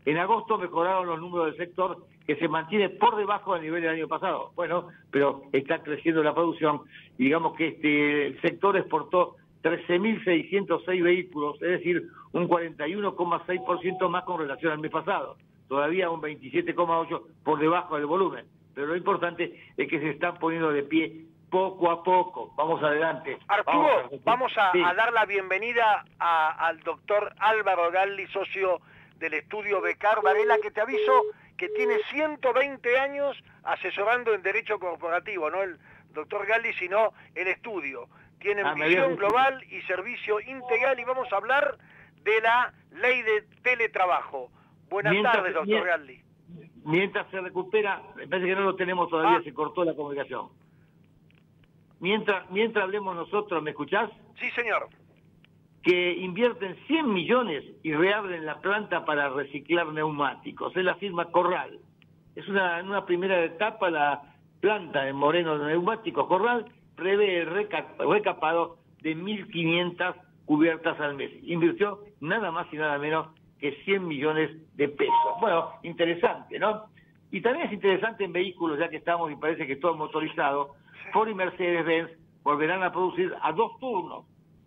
S5: En agosto mejoraron los números del sector que se mantiene por debajo del nivel del año pasado. Bueno, pero está creciendo la producción digamos que este sector exportó 13.606 vehículos, es decir, un 41,6% más con relación al mes pasado, todavía un 27,8% por debajo del volumen. Pero lo importante es que se están poniendo de pie poco a poco. Vamos adelante.
S6: Arturo, vamos a, dar la bienvenida al doctor Álvaro Galli, socio del estudio Becar Varela, que te aviso que tiene 120 años asesorando en derecho corporativo, no el doctor Galli, sino el estudio tienen ah, visión global y servicio integral y vamos a hablar de la ley de teletrabajo. Buenas tardes, doctor Galli.
S5: Mientras se recupera, me parece que no lo tenemos todavía,
S6: Ah.
S5: se cortó la comunicación. Mientras, mientras hablemos nosotros, ¿me escuchás?
S6: Sí, señor.
S5: Que invierten 100 millones y reabren la planta para reciclar neumáticos. Es la firma Corral. Es una, en una primera etapa la planta en Moreno de neumáticos Corral prevé el reca- recapado de 1.500 cubiertas al mes. Invirtió nada más y nada menos que 100 millones de pesos. Bueno, interesante, ¿no? Y también es interesante en vehículos, ya que estamos y parece que todo motorizado, Ford y Mercedes-Benz volverán a producir a dos turnos.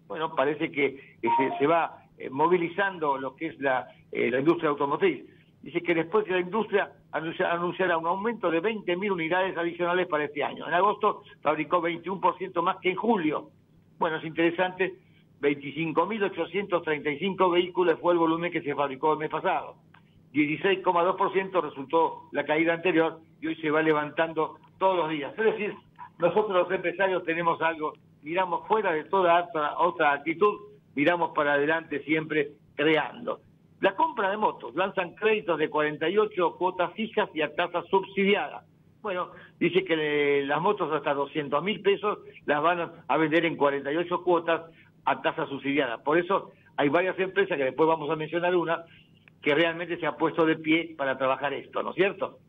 S5: Bueno, parece que se, va eh, movilizando lo que es la, eh, la industria automotriz. Dice que después de la industria anunciará un aumento de 20.000 unidades adicionales para este año. En agosto fabricó 21% más que en julio. Bueno, es interesante, 25.835 vehículos fue el volumen que se fabricó el mes pasado. 16,2% resultó la caída anterior y hoy se va levantando todos los días. Es decir, nosotros los empresarios tenemos algo, miramos fuera de toda otra, actitud, miramos para adelante siempre creando. La compra de motos, lanzan créditos de 48 cuotas fijas y a tasa subsidiada. Bueno, dice que las motos hasta 200 mil pesos las van a vender en 48 cuotas a tasa subsidiada. Por eso hay varias empresas, que después vamos a mencionar una, que realmente se ha puesto de pie para trabajar esto, ¿no es cierto?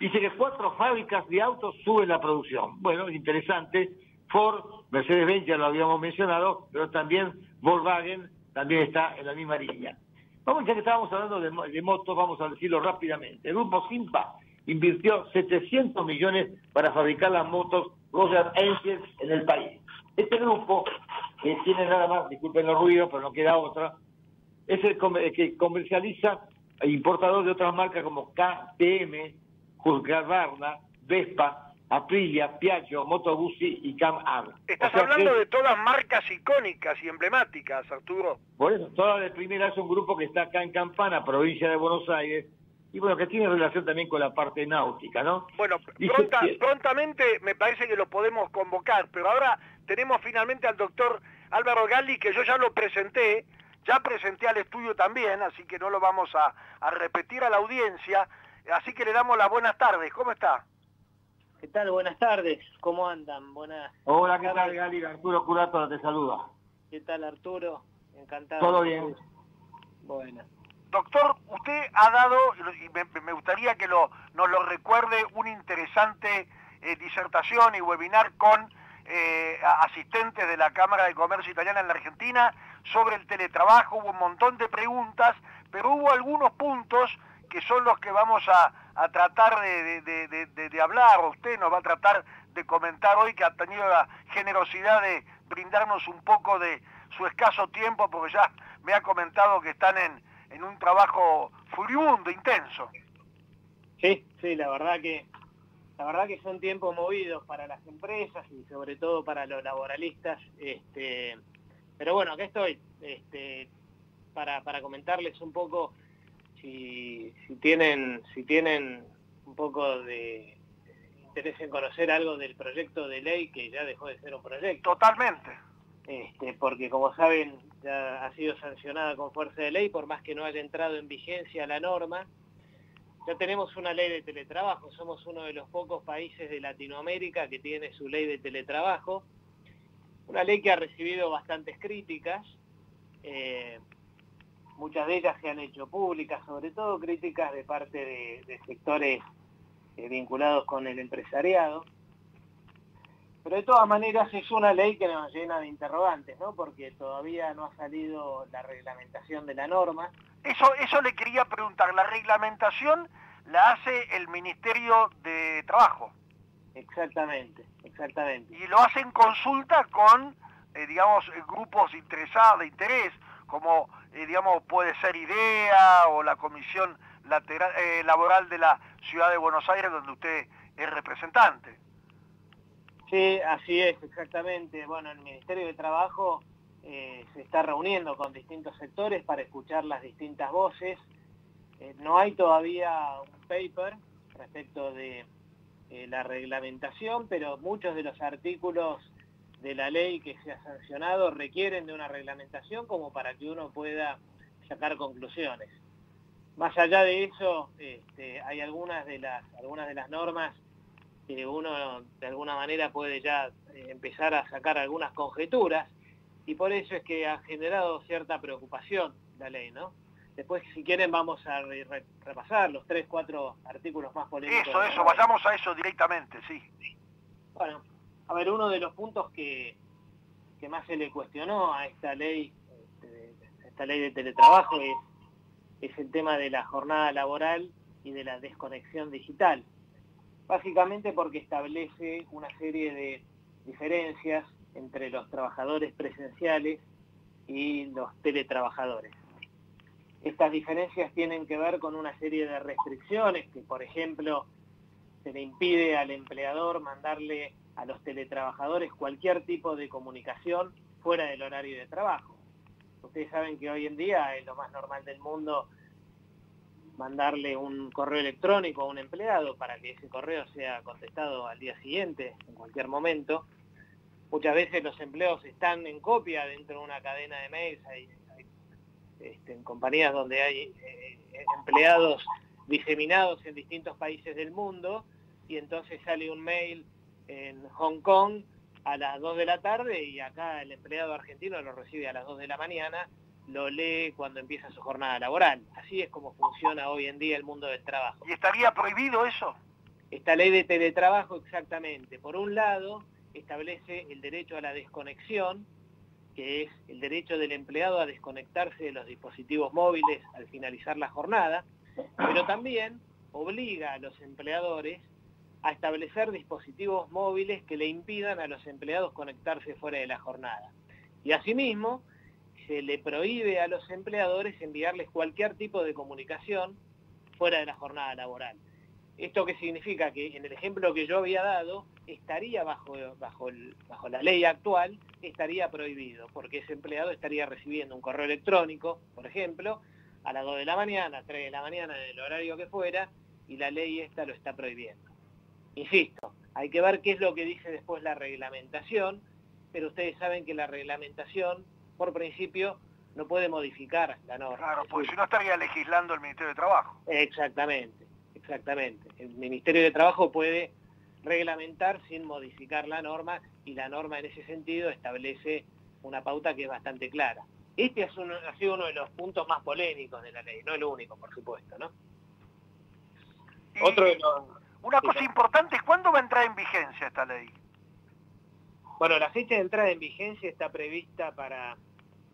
S5: Dice que cuatro fábricas de autos suben la producción. Bueno, interesante. Ford, Mercedes-Benz ya lo habíamos mencionado, pero también Volkswagen también está en la misma línea. Vamos, ya que estábamos hablando de, motos, vamos a decirlo rápidamente. El grupo Simpa invirtió 700 millones para fabricar las motos Roger Engines en el país. Este grupo, que tiene nada más, disculpen los ruidos, pero no queda otra, es el que comercializa e importador de otras marcas como KTM, Husqvarna, Vespa, Aprilia, Piaggio, Moto Guzzi y Cam-Am.
S6: Estás hablando de todas marcas icónicas y emblemáticas, Arturo.
S5: Por eso, toda de primera es un grupo que está acá en Campana, provincia de Buenos Aires, y bueno, que tiene relación también con la parte náutica, ¿no?
S6: Bueno, prontamente me parece que lo podemos convocar, pero ahora tenemos finalmente al doctor Álvaro Galli, que yo ya lo presenté, ya presenté al estudio también, así que no lo vamos a, a repetir a la audiencia, así que le damos las buenas tardes. ¿Cómo está?
S11: ¿Qué tal? Buenas tardes. ¿Cómo andan? Buenas.
S5: Hola, ¿qué tal, Gali? Arturo Curato te saluda.
S11: ¿Qué tal, Arturo? Encantado.
S5: Todo bien.
S11: Bueno.
S6: Doctor, usted ha dado, y me, gustaría que lo, nos lo recuerde, una interesante eh, disertación y webinar con eh, asistentes de la Cámara de Comercio Italiana en la Argentina sobre el teletrabajo. Hubo un montón de preguntas, pero hubo algunos puntos que son los que vamos a, tratar de, hablar, o usted nos va a tratar de comentar hoy, que ha tenido la generosidad de brindarnos un poco de su escaso tiempo, porque ya me ha comentado que están en, en un trabajo furibundo, intenso.
S11: Sí, sí, la verdad que la verdad que son tiempos movidos para las empresas y sobre todo para los laboralistas. Este, pero bueno, aquí estoy este, para, para comentarles un poco si, tienen, si tienen un poco de interés en conocer algo del proyecto de ley que ya dejó de ser un proyecto.
S6: Totalmente.
S11: Este, porque como saben ya ha sido sancionada con fuerza de ley, por más que no haya entrado en vigencia la norma. Ya tenemos una ley de teletrabajo, somos uno de los pocos países de Latinoamérica que tiene su ley de teletrabajo. Una ley que ha recibido bastantes críticas, eh, muchas de ellas se han hecho públicas, sobre todo críticas de parte de, sectores eh, vinculados con el empresariado. Pero de todas maneras es una ley que nos llena de interrogantes, ¿no? Porque todavía no ha salido la reglamentación de la norma.
S6: Eso, eso le quería preguntar, ¿la reglamentación la hace el Ministerio de Trabajo?
S11: Exactamente, exactamente.
S6: Y lo hace en consulta con, eh, digamos, grupos interesados, de interés, como eh, digamos, puede ser IDEA o la Comisión Lateral, eh, Laboral de la Ciudad de Buenos Aires, donde usted es representante.
S11: Sí, así es, exactamente. Bueno, el Ministerio de Trabajo eh, se está reuniendo con distintos sectores para escuchar las distintas voces. no hay todavía un paper respecto de la reglamentación, pero muchos de los artículos de la ley que se ha sancionado requieren de una reglamentación como para que uno pueda sacar conclusiones. Más allá de eso, este, hay algunas de, las, algunas de las normas que uno de alguna manera puede ya eh, empezar a sacar algunas conjeturas y por eso es que ha generado cierta preocupación la ley, ¿no? Después, si quieren, vamos a repasar los tres, cuatro artículos más polémicos.
S6: Eso, eso, vayamos a eso directamente, sí.
S11: Bueno, a ver, uno de los puntos que, que más se le cuestionó a esta ley, este, esta ley de teletrabajo es, es el tema de la jornada laboral y de la desconexión digital. Básicamente porque establece una serie de diferencias entre los trabajadores presenciales y los teletrabajadores. Estas diferencias tienen que ver con una serie de restricciones que, por ejemplo, se le impide al empleador mandarle a los teletrabajadores cualquier tipo de comunicación fuera del horario de trabajo. Ustedes saben que hoy en día es lo más normal del mundo mandarle un correo electrónico a un empleado para que ese correo sea contestado al día siguiente, en cualquier momento. Muchas veces los empleados están en copia dentro de una cadena de mails, este, en compañías donde hay eh, empleados diseminados en distintos países del mundo y entonces sale un mail en Hong Kong a las 2 de la tarde y acá el empleado argentino lo recibe a las 2 de la mañana, lo lee cuando empieza su jornada laboral. Así es como funciona hoy en día el mundo del trabajo.
S6: ¿Y estaría prohibido eso?
S11: Esta ley de teletrabajo exactamente. Por un lado, establece el derecho a la desconexión, que es el derecho del empleado a desconectarse de los dispositivos móviles al finalizar la jornada, pero también obliga a los empleadores a establecer dispositivos móviles que le impidan a los empleados conectarse fuera de la jornada. Y asimismo, se le prohíbe a los empleadores enviarles cualquier tipo de comunicación fuera de la jornada laboral. ¿Esto qué significa? Que en el ejemplo que yo había dado, estaría bajo, bajo, bajo la ley actual, estaría prohibido, porque ese empleado estaría recibiendo un correo electrónico, por ejemplo, a las 2 de la mañana, 3 de la mañana, en el horario que fuera, y la ley esta lo está prohibiendo. Insisto, hay que ver qué es lo que dice después la reglamentación, pero ustedes saben que la reglamentación, por principio, no puede modificar la norma.
S6: Claro, porque si no estaría legislando el Ministerio de Trabajo.
S11: Exactamente, exactamente. El Ministerio de Trabajo puede reglamentar sin modificar la norma y la norma en ese sentido establece una pauta que es bastante clara. Este es uno, ha sido uno de los puntos más polémicos de la ley, no el único, por supuesto, ¿no?
S6: Otro de los... Una cosa importante es cuándo va a entrar en vigencia esta ley.
S11: Bueno, la fecha de entrada en vigencia está prevista para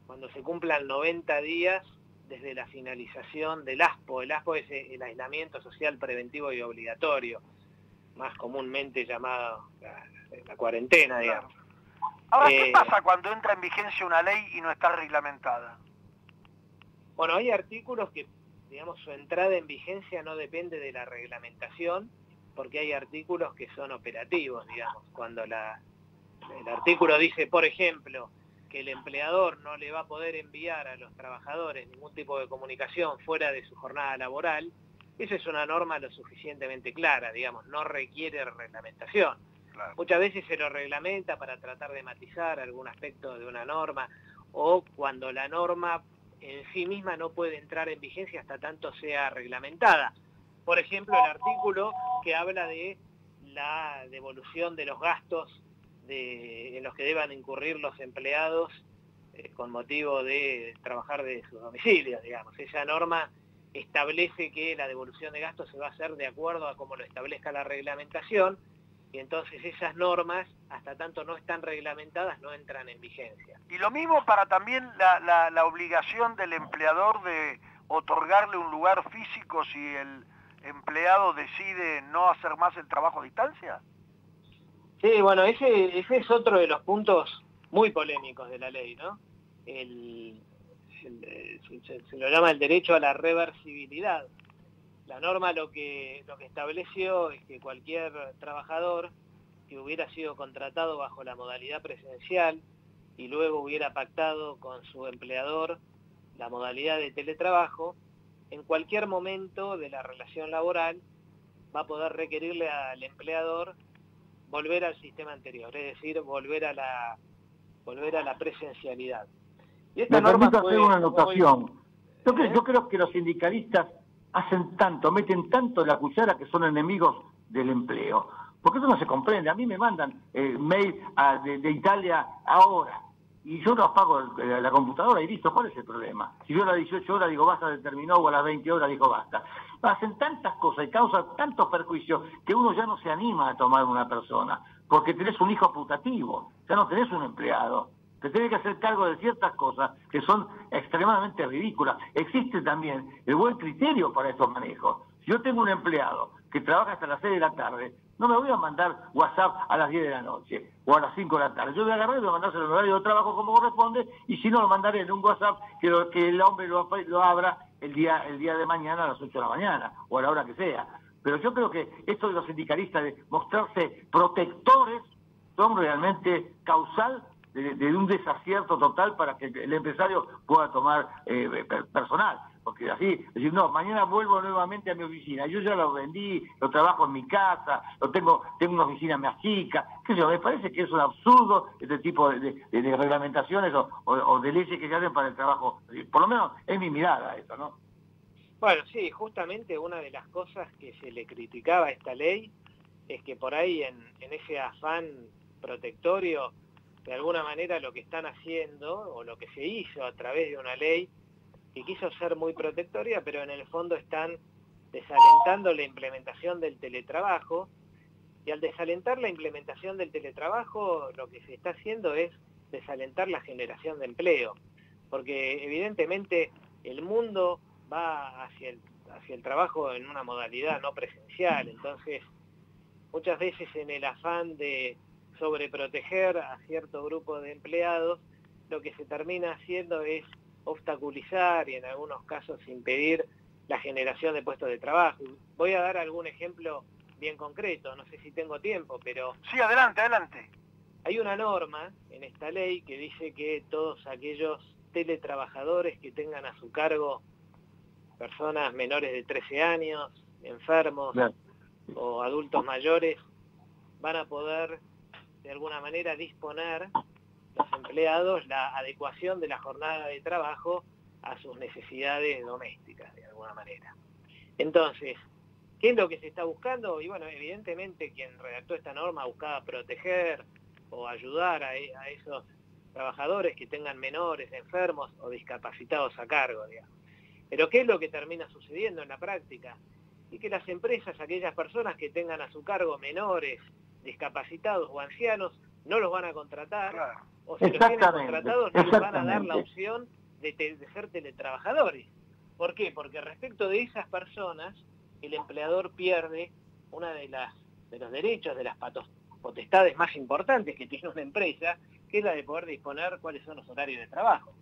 S11: cuando se cumplan 90 días desde la finalización del ASPO. El ASPO es el aislamiento social preventivo y obligatorio más comúnmente llamado la, cuarentena, digamos.
S6: Ahora, ¿qué eh, pasa cuando entra en vigencia una ley y no está reglamentada?
S11: Bueno, hay artículos que, digamos, su entrada en vigencia no depende de la reglamentación, porque hay artículos que son operativos, digamos. Cuando la, el artículo dice, por ejemplo, que el empleador no le va a poder enviar a los trabajadores ningún tipo de comunicación fuera de su jornada laboral, esa es una norma lo suficientemente clara, digamos, no requiere reglamentación. Muchas veces se lo reglamenta para tratar de matizar algún aspecto de una norma o cuando la norma en sí misma no puede entrar en vigencia hasta tanto sea reglamentada. Por ejemplo, el artículo que habla de la devolución de los gastos en los que deban incurrir los empleados eh, con motivo de trabajar de sus domicilios, digamos. Esa norma establece que la devolución de gastos se va a hacer de acuerdo a como lo establezca la reglamentación y entonces esas normas, hasta tanto no están reglamentadas, no entran en vigencia.
S6: Y lo mismo para también la, la, obligación del empleador de otorgarle un lugar físico si el empleado decide no hacer más el trabajo a distancia.
S11: Sí, bueno, ese, es otro de los puntos muy polémicos de la ley, ¿no? El, se, lo llama el derecho a la reversibilidad. La norma lo que, lo que estableció es que cualquier trabajador que hubiera sido contratado bajo la modalidad presencial y luego hubiera pactado con su empleador la modalidad de teletrabajo, en cualquier momento de la relación laboral va a poder requerirle al empleador volver al sistema anterior, es decir, volver a la, volver a la presencialidad.
S5: Y esta Me permito hacer una anotación. Yo, creo, yo creo que los sindicalistas hacen tanto, meten tanto la cuchara que son enemigos del empleo. Porque eso no se comprende. A mí me mandan eh, mail de, Italia ahora y yo lo apago la computadora y listo, ¿cuál es el problema? Si yo a las 18 horas digo basta, terminó, o a las 20 horas digo basta. Hacen tantas cosas y causan tantos perjuicios que uno ya no se anima a tomar una persona, porque tenés un hijo putativo, ya no tenés un empleado. se tiene que hacer cargo de ciertas cosas que son extremadamente ridículas. Existe también el buen criterio para estos manejos. Si yo tengo un empleado que trabaja hasta las 6 de la tarde, no me voy a mandar WhatsApp a las 10 de la noche o a las 5 de la tarde. Yo voy a agarrar y voy a mandárselo en horario de trabajo como corresponde y si no lo mandaré en un WhatsApp que, que el hombre lo, lo abra el día, el día de mañana a las 8 de la mañana o a la hora que sea. Pero yo creo que esto de los sindicalistas de mostrarse protectores son realmente causal de, un desacierto total para que el empresario pueda tomar eh, personal. Porque así, decir, no, mañana vuelvo nuevamente a mi oficina, yo ya lo vendí, lo trabajo en mi casa, lo tengo, tengo una oficina más chica, qué sé yo, me parece que es un absurdo este tipo de, reglamentaciones o, de leyes que se hacen para el trabajo, por lo menos es mi mirada eso, ¿no?
S11: Bueno, sí, justamente una de las cosas que se le criticaba a esta ley es que por ahí en, en ese afán protectorio de alguna manera lo que están haciendo o lo que se hizo a través de una ley que quiso ser muy protectoria, pero en el fondo están desalentando la implementación del teletrabajo. Y al desalentar la implementación del teletrabajo lo que se está haciendo es desalentar la generación de empleo, porque evidentemente el mundo va hacia el, hacia el trabajo en una modalidad no presencial, entonces muchas veces en el afán de sobreproteger a cierto grupo de empleados, lo que se termina haciendo es obstaculizar y en algunos casos impedir la generación de puestos de trabajo. Voy a dar algún ejemplo bien concreto, no sé si tengo tiempo, pero...
S6: Sí, adelante, adelante.
S11: Hay una norma en esta ley que dice que todos aquellos teletrabajadores que tengan a su cargo personas menores de 13 años, enfermos o adultos mayores, van a poder de alguna manera disponer los empleados la adecuación de la jornada de trabajo a sus necesidades domésticas, de alguna manera. Entonces, ¿qué es lo que se está buscando? Y bueno, evidentemente quien redactó esta norma buscaba proteger o ayudar a, esos trabajadores que tengan menores, enfermos o discapacitados a cargo. Pero ¿qué es lo que termina sucediendo en la práctica? Y que las empresas, aquellas personas que tengan a su cargo menores, discapacitados o ancianos no los van a contratar, o si los tienen contratados no les van a dar la opción de, ser teletrabajadores. ¿Por qué? Porque respecto de esas personas, el empleador pierde una de las de los derechos, de las potestades más importantes que tiene una empresa, que es la de poder disponer cuáles son los horarios de trabajo.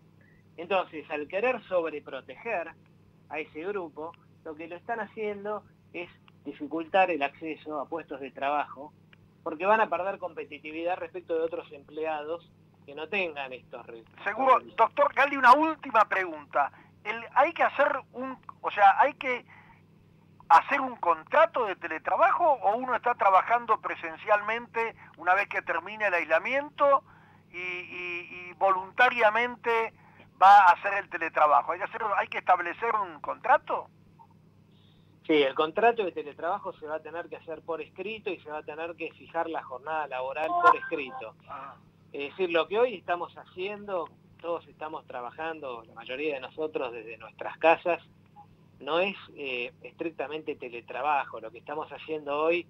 S11: Entonces, al querer sobreproteger a ese grupo, lo que lo están haciendo es dificultar el acceso a puestos de trabajo porque van a perder competitividad respecto de otros empleados que no tengan estos riesgos.
S6: Seguro, doctor Galdi, una última pregunta. hay que hacer un, o sea, hay que hacer un contrato de teletrabajo o uno está trabajando presencialmente una vez que termine el aislamiento y, voluntariamente va a hacer el teletrabajo. ¿Hay que, hacer, ¿Hay que establecer un contrato?
S11: Sí, el contrato de teletrabajo se va a tener que hacer por escrito y se va a tener que fijar la jornada laboral por escrito. Es decir, lo que hoy estamos haciendo, todos estamos trabajando, la mayoría de nosotros desde nuestras casas, no es eh, estrictamente teletrabajo, lo que estamos haciendo hoy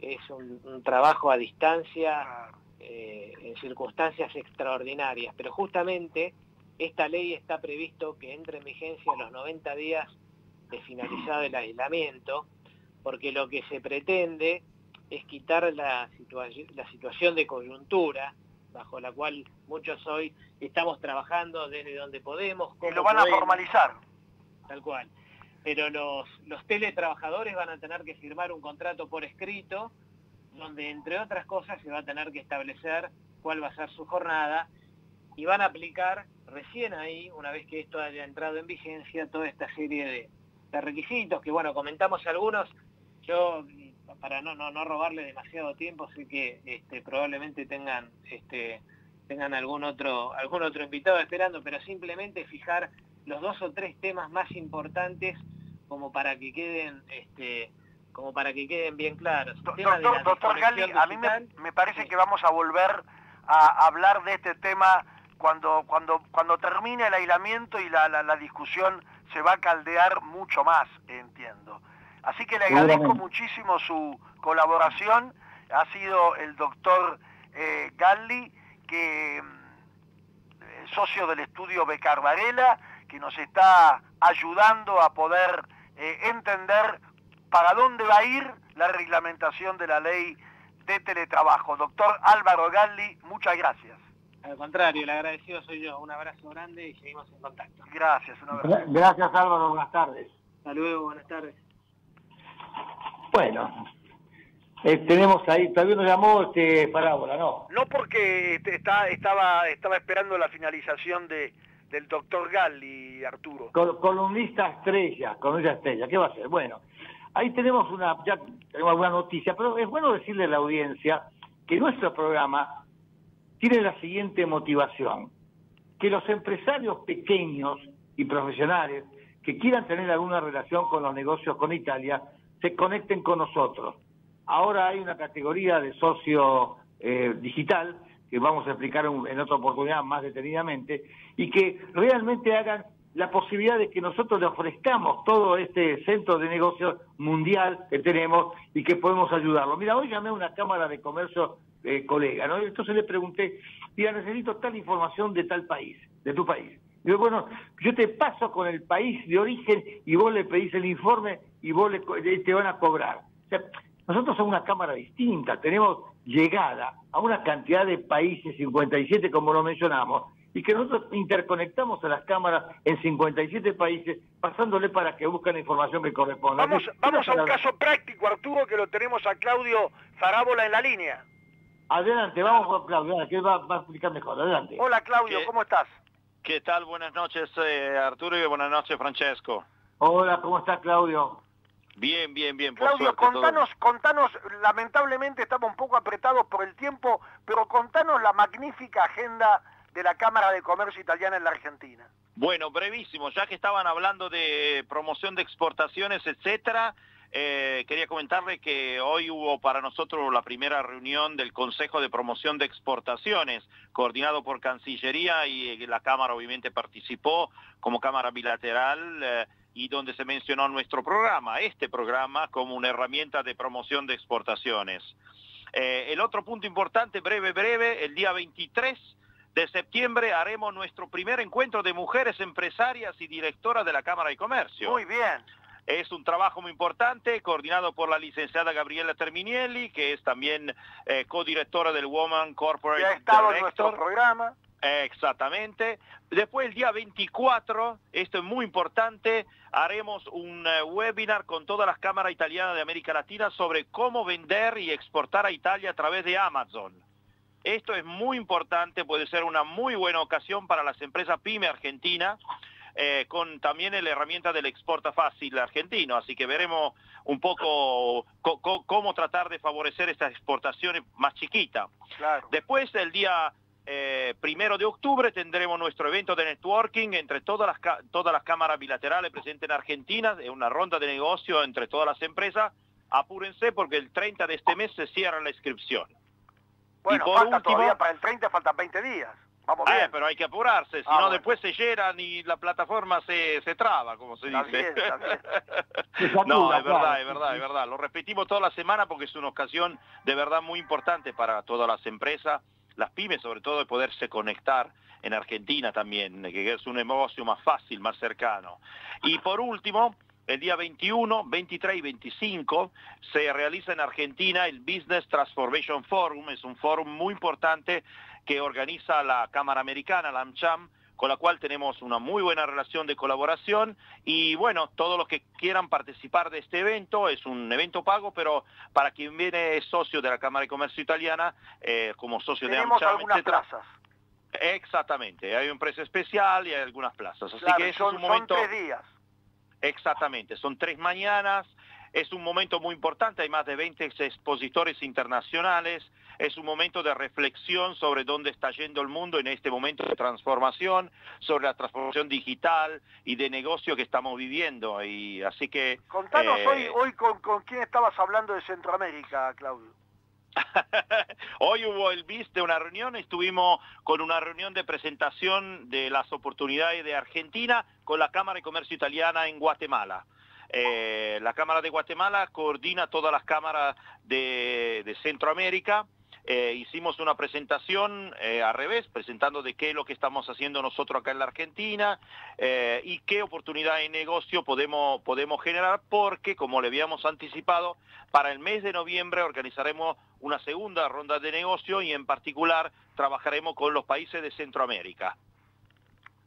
S11: es un, trabajo a distancia eh, en circunstancias extraordinarias, pero justamente esta ley está previsto que entre en vigencia los 90 días de finalizado el aislamiento, porque lo que se pretende es quitar la, la situación de coyuntura bajo la cual muchos hoy estamos trabajando desde donde podemos.
S6: Y lo van a formalizar.
S11: Tal cual. Pero los, los teletrabajadores van a tener que firmar un contrato por escrito, donde entre otras cosas se va a tener que establecer cuál va a ser su jornada y van a aplicar recién ahí, una vez que esto haya entrado en vigencia, toda esta serie de, de requisitos, que bueno, comentamos algunos, yo para no, no, no robarle demasiado tiempo, sé que este, probablemente tengan, este, tengan algún otro, algún otro invitado esperando, pero simplemente fijar los dos o tres temas más importantes como para que queden, este, como para que queden bien claros.
S6: Doctor, doctor Gali, a mí me, parece que vamos a volver a hablar de este tema cuando, cuando, cuando termine el aislamiento y la, la discusión se va a caldear mucho más, entiendo. Así que le agradezco muchísimo su colaboración. Ha sido el doctor eh, Galli, que, socio del estudio Becar Varela, que nos está ayudando a poder eh, entender para dónde va a ir la reglamentación de la ley de teletrabajo. Doctor Álvaro Galli, muchas gracias.
S11: Al contrario, el agradecido soy yo. Un abrazo grande y seguimos en contacto.
S6: Gracias, un abrazo.
S5: Gracias Álvaro, buenas tardes.
S11: Hasta luego, buenas tardes.
S5: Bueno, eh, tenemos ahí, todavía nos llamó este Parábola, ¿no?
S6: No porque este, está, estaba, estaba esperando la finalización de, del doctor Galli, Arturo.
S5: Col columnista estrella, columnista estrella, ¿qué va a ser? Bueno, ahí tenemos una, ya tenemos alguna noticia, pero es bueno decirle a la audiencia que nuestro programa tiene la siguiente motivación, que los empresarios pequeños y profesionales que quieran tener alguna relación con los negocios con Italia, se conecten con nosotros. Ahora hay una categoría de socio eh, digital que vamos a explicar en otra oportunidad más detenidamente, y que realmente hagan la posibilidad de que nosotros le ofrezcamos todo este centro de negocios mundial que tenemos y que podemos ayudarlo. Mira, hoy llamé a una cámara de comercio eh, colega, ¿no? Entonces le pregunté, mira, necesito tal información de tal país, de tu país. Digo, bueno, yo te paso con el país de origen y vos le pedís el informe y vos le, te van a cobrar. O sea, nosotros somos una cámara distinta, tenemos llegada a una cantidad de países, 57 como lo mencionamos, y que nosotros interconectamos a las cámaras en 57 países, pasándole para que busquen la información que corresponda.
S6: Vamos, vamos a un caso práctico, Arturo, que lo tenemos a Claudio Farábola en la línea.
S5: Adelante, vamos con Claudio, que va, va, a explicar mejor. Adelante.
S6: Hola Claudio, ¿cómo estás?
S12: ¿Qué tal? Buenas noches eh, Arturo y buenas noches Francesco.
S5: Hola, ¿cómo estás Claudio?
S12: Bien, bien, bien.
S6: Por Claudio, contanos, contanos, lamentablemente estamos un poco apretados por el tiempo, pero contanos la magnífica agenda de la Cámara de Comercio Italiana en la Argentina.
S12: Bueno, brevísimo, ya que estaban hablando de promoción de exportaciones, etcétera, eh, quería comentarle que hoy hubo para nosotros la primera reunión del Consejo de Promoción de Exportaciones, coordinado por Cancillería y la Cámara obviamente participó como Cámara Bilateral eh, y donde se mencionó nuestro programa, este programa, como una herramienta de promoción de exportaciones. Eh, el otro punto importante, breve, breve, el día 23 de septiembre haremos nuestro primer encuentro de mujeres empresarias y directoras de la Cámara de Comercio.
S6: Muy bien.
S12: Es un trabajo muy importante, coordinado por la licenciada Gabriela Terminielli, que es también eh, codirectora del Woman Corporate
S6: ha estado en nuestro programa.
S12: Exactamente. Después el día 24, esto es muy importante, haremos un eh, webinar con todas las cámaras italianas de América Latina sobre cómo vender y exportar a Italia a través de Amazon. Esto es muy importante, puede ser una muy buena ocasión para las empresas PYME argentinas eh, con también la herramienta del exporta fácil argentino, así que veremos un poco cómo tratar de favorecer estas exportaciones más chiquitas. Después, el día eh, primero de octubre, tendremos nuestro evento de networking entre todas las, todas las cámaras bilaterales presentes en Argentina, una ronda de negocio entre todas las empresas. Apúrense porque el 30 de este mes se cierra la inscripción.
S6: Bueno, falta todavía para el 30, faltan 20 días.
S12: Eh, pero hay que apurarse, si ah, no después se llenan y la plataforma se, se traba, como se dice. no, es verdad, es verdad, es verdad. Lo repetimos toda la semana porque es una ocasión de verdad muy importante para todas las empresas, las pymes sobre todo, de poderse conectar en Argentina también, que es un negocio más fácil, más cercano. Y por último, el día 21, 23 y 25 se realiza en Argentina el Business Transformation Forum, es un foro muy importante que organiza la Cámara Americana, la AmCham, con la cual tenemos una muy buena relación de colaboración y bueno, todos los que quieran participar de este evento, es un evento pago, pero para quien viene socio de la Cámara de Comercio Italiana, eh, como socio
S6: de
S12: AmCham,
S6: algunas plazas.
S12: Exactamente, hay un precio especial y hay algunas plazas. Así que
S6: son,
S12: es un momento...
S6: son tres días.
S12: Exactamente, son tres mañanas, es un momento muy importante, hay más de 20 expositores internacionales, es un momento de reflexión sobre dónde está yendo el mundo en este momento de transformación, sobre la transformación digital y de negocio que estamos viviendo. Y así que...
S6: Contanos hoy, eh, hoy con, con quién estabas hablando de Centroamérica, Claudio.
S12: Hoy hubo el BIS de una reunión, estuvimos con una reunión de presentación de las oportunidades de Argentina con la Cámara de Comercio Italiana en Guatemala. Eh, la Cámara de Guatemala coordina todas las cámaras de, Centroamérica eh, hicimos una presentación eh, al revés, presentando de qué es lo que estamos haciendo nosotros acá en la Argentina eh, y qué oportunidad de negocio podemos, podemos generar, porque como le habíamos anticipado, para el mes de noviembre organizaremos una segunda ronda de negocio y en particular trabajaremos con los países de Centroamérica.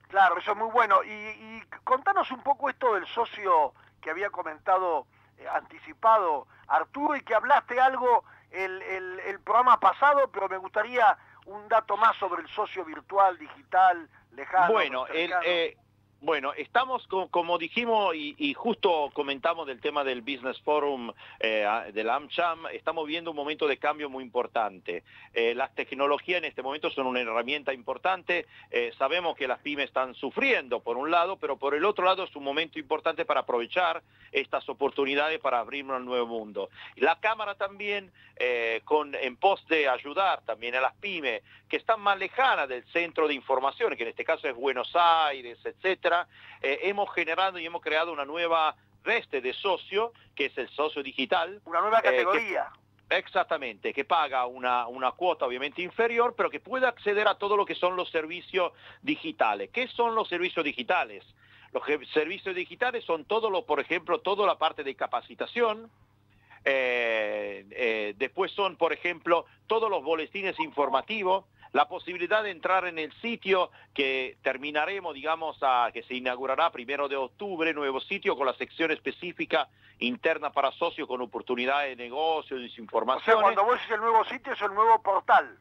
S6: Claro, eso es muy bueno. Y, y contanos un poco esto del socio que había comentado anticipado Arturo y que hablaste algo el, el, programa pasado, pero me gustaría un dato más sobre el socio virtual, digital, lejano.
S12: Bueno, el, eh, bueno, estamos, como dijimos y, justo comentamos del tema del Business Forum eh, del AmCham, estamos viendo un momento de cambio muy importante. Eh, las tecnologías en este momento son una herramienta importante. Eh, sabemos que las pymes están sufriendo por un lado, pero por el otro lado es un momento importante para aprovechar estas oportunidades para abrir un nuevo mundo. La Cámara también, con, en pos de ayudar también a las pymes que están más lejanas del centro de información, que en este caso es Buenos Aires, etcétera, eh, hemos generado y hemos creado una nueva veste de socio, que es el socio digital.
S6: Una nueva eh, categoría.
S12: Exactamente, que paga una, una, cuota obviamente inferior, pero que puede acceder a todo lo que son los servicios digitales. ¿Qué son los servicios digitales? Los servicios digitales son todo lo, por ejemplo, toda la parte de capacitación, eh, después son, por ejemplo, todos los boletines informativos, la posibilidad de entrar en el sitio que terminaremos, digamos, a, que se inaugurará primero de octubre, nuevo sitio con la sección específica interna para socios con oportunidades de negocio, desinformación.
S6: O sea, cuando vos dices el nuevo sitio es el nuevo portal.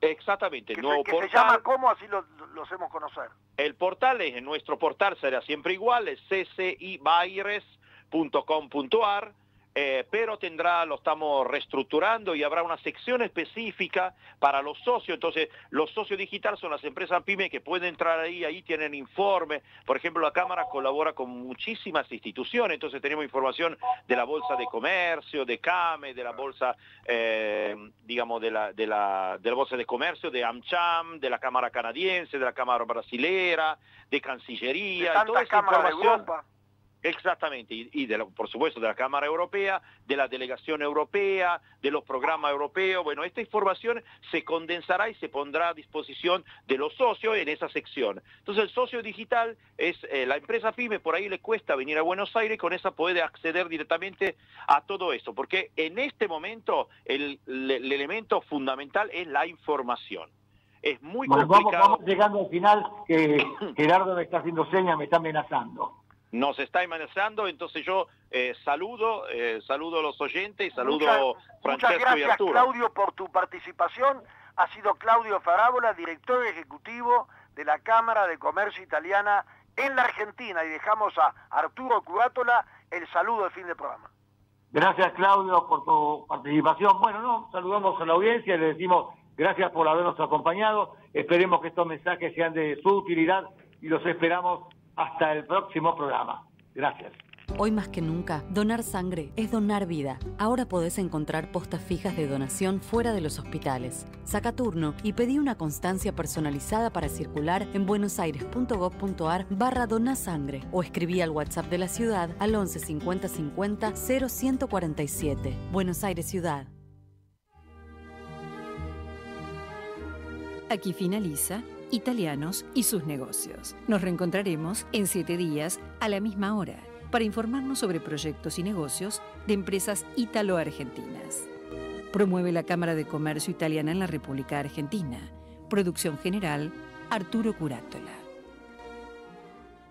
S12: Exactamente,
S6: el
S12: nuevo
S6: que
S12: portal.
S6: se llama cómo, así lo, lo, hacemos conocer.
S12: El portal es, nuestro portal será siempre igual, es ccibaires.com.ar eh, pero tendrá, lo estamos reestructurando y habrá una sección específica para los socios. Entonces, los socios digitales son las empresas PYME que pueden entrar ahí, ahí tienen informes. Por ejemplo, la Cámara colabora con muchísimas instituciones, entonces tenemos información de la Bolsa de Comercio, de CAME, de la Bolsa, eh, digamos, de la, de, la, de la Bolsa de Comercio, de AmCham, de la Cámara Canadiense, de la Cámara Brasilera, de Cancillería.
S6: De toda esa información,
S12: Exactamente, y, de por supuesto de la Cámara Europea, de la Delegación Europea, de los programas europeos. Bueno, esta información se condensará y se pondrá a disposición de los socios en esa sección. Entonces el socio digital es eh, la empresa PYME, por ahí le cuesta venir a Buenos Aires, con esa puede acceder directamente a todo eso, porque en este momento el, elemento fundamental es la información. Es muy complicado.
S5: Vamos, vamos llegando al final, que Gerardo me está haciendo señas, me está amenazando
S12: nos está amenazando, entonces yo eh, saludo, eh, saludo a los oyentes y saludo a Francesco
S6: muchas gracias,
S12: y Arturo.
S6: Claudio, por tu participación. Ha sido Claudio Farábola, director ejecutivo de la Cámara de Comercio Italiana en la Argentina. Y dejamos a Arturo Curátola el saludo del fin del programa.
S5: Gracias, Claudio, por tu participación. Bueno, no, saludamos a la audiencia, le decimos gracias por habernos acompañado. Esperemos que estos mensajes sean de su utilidad y los esperamos hasta el próximo programa. Gracias.
S4: Hoy más que nunca, donar sangre es donar vida. Ahora podés encontrar postas fijas de donación fuera de los hospitales. Saca turno y pedí una constancia personalizada para circular en buenosaires.gov.ar barra donasangre o escribí al WhatsApp de la ciudad al 11 50 50 0147. Buenos Aires Ciudad.
S3: Aquí finaliza italianos y sus negocios. Nos reencontraremos en siete días a la misma hora para informarnos sobre proyectos y negocios de empresas italo-argentinas. Promueve la Cámara de Comercio Italiana en la República Argentina. Producción general, Arturo Curátola.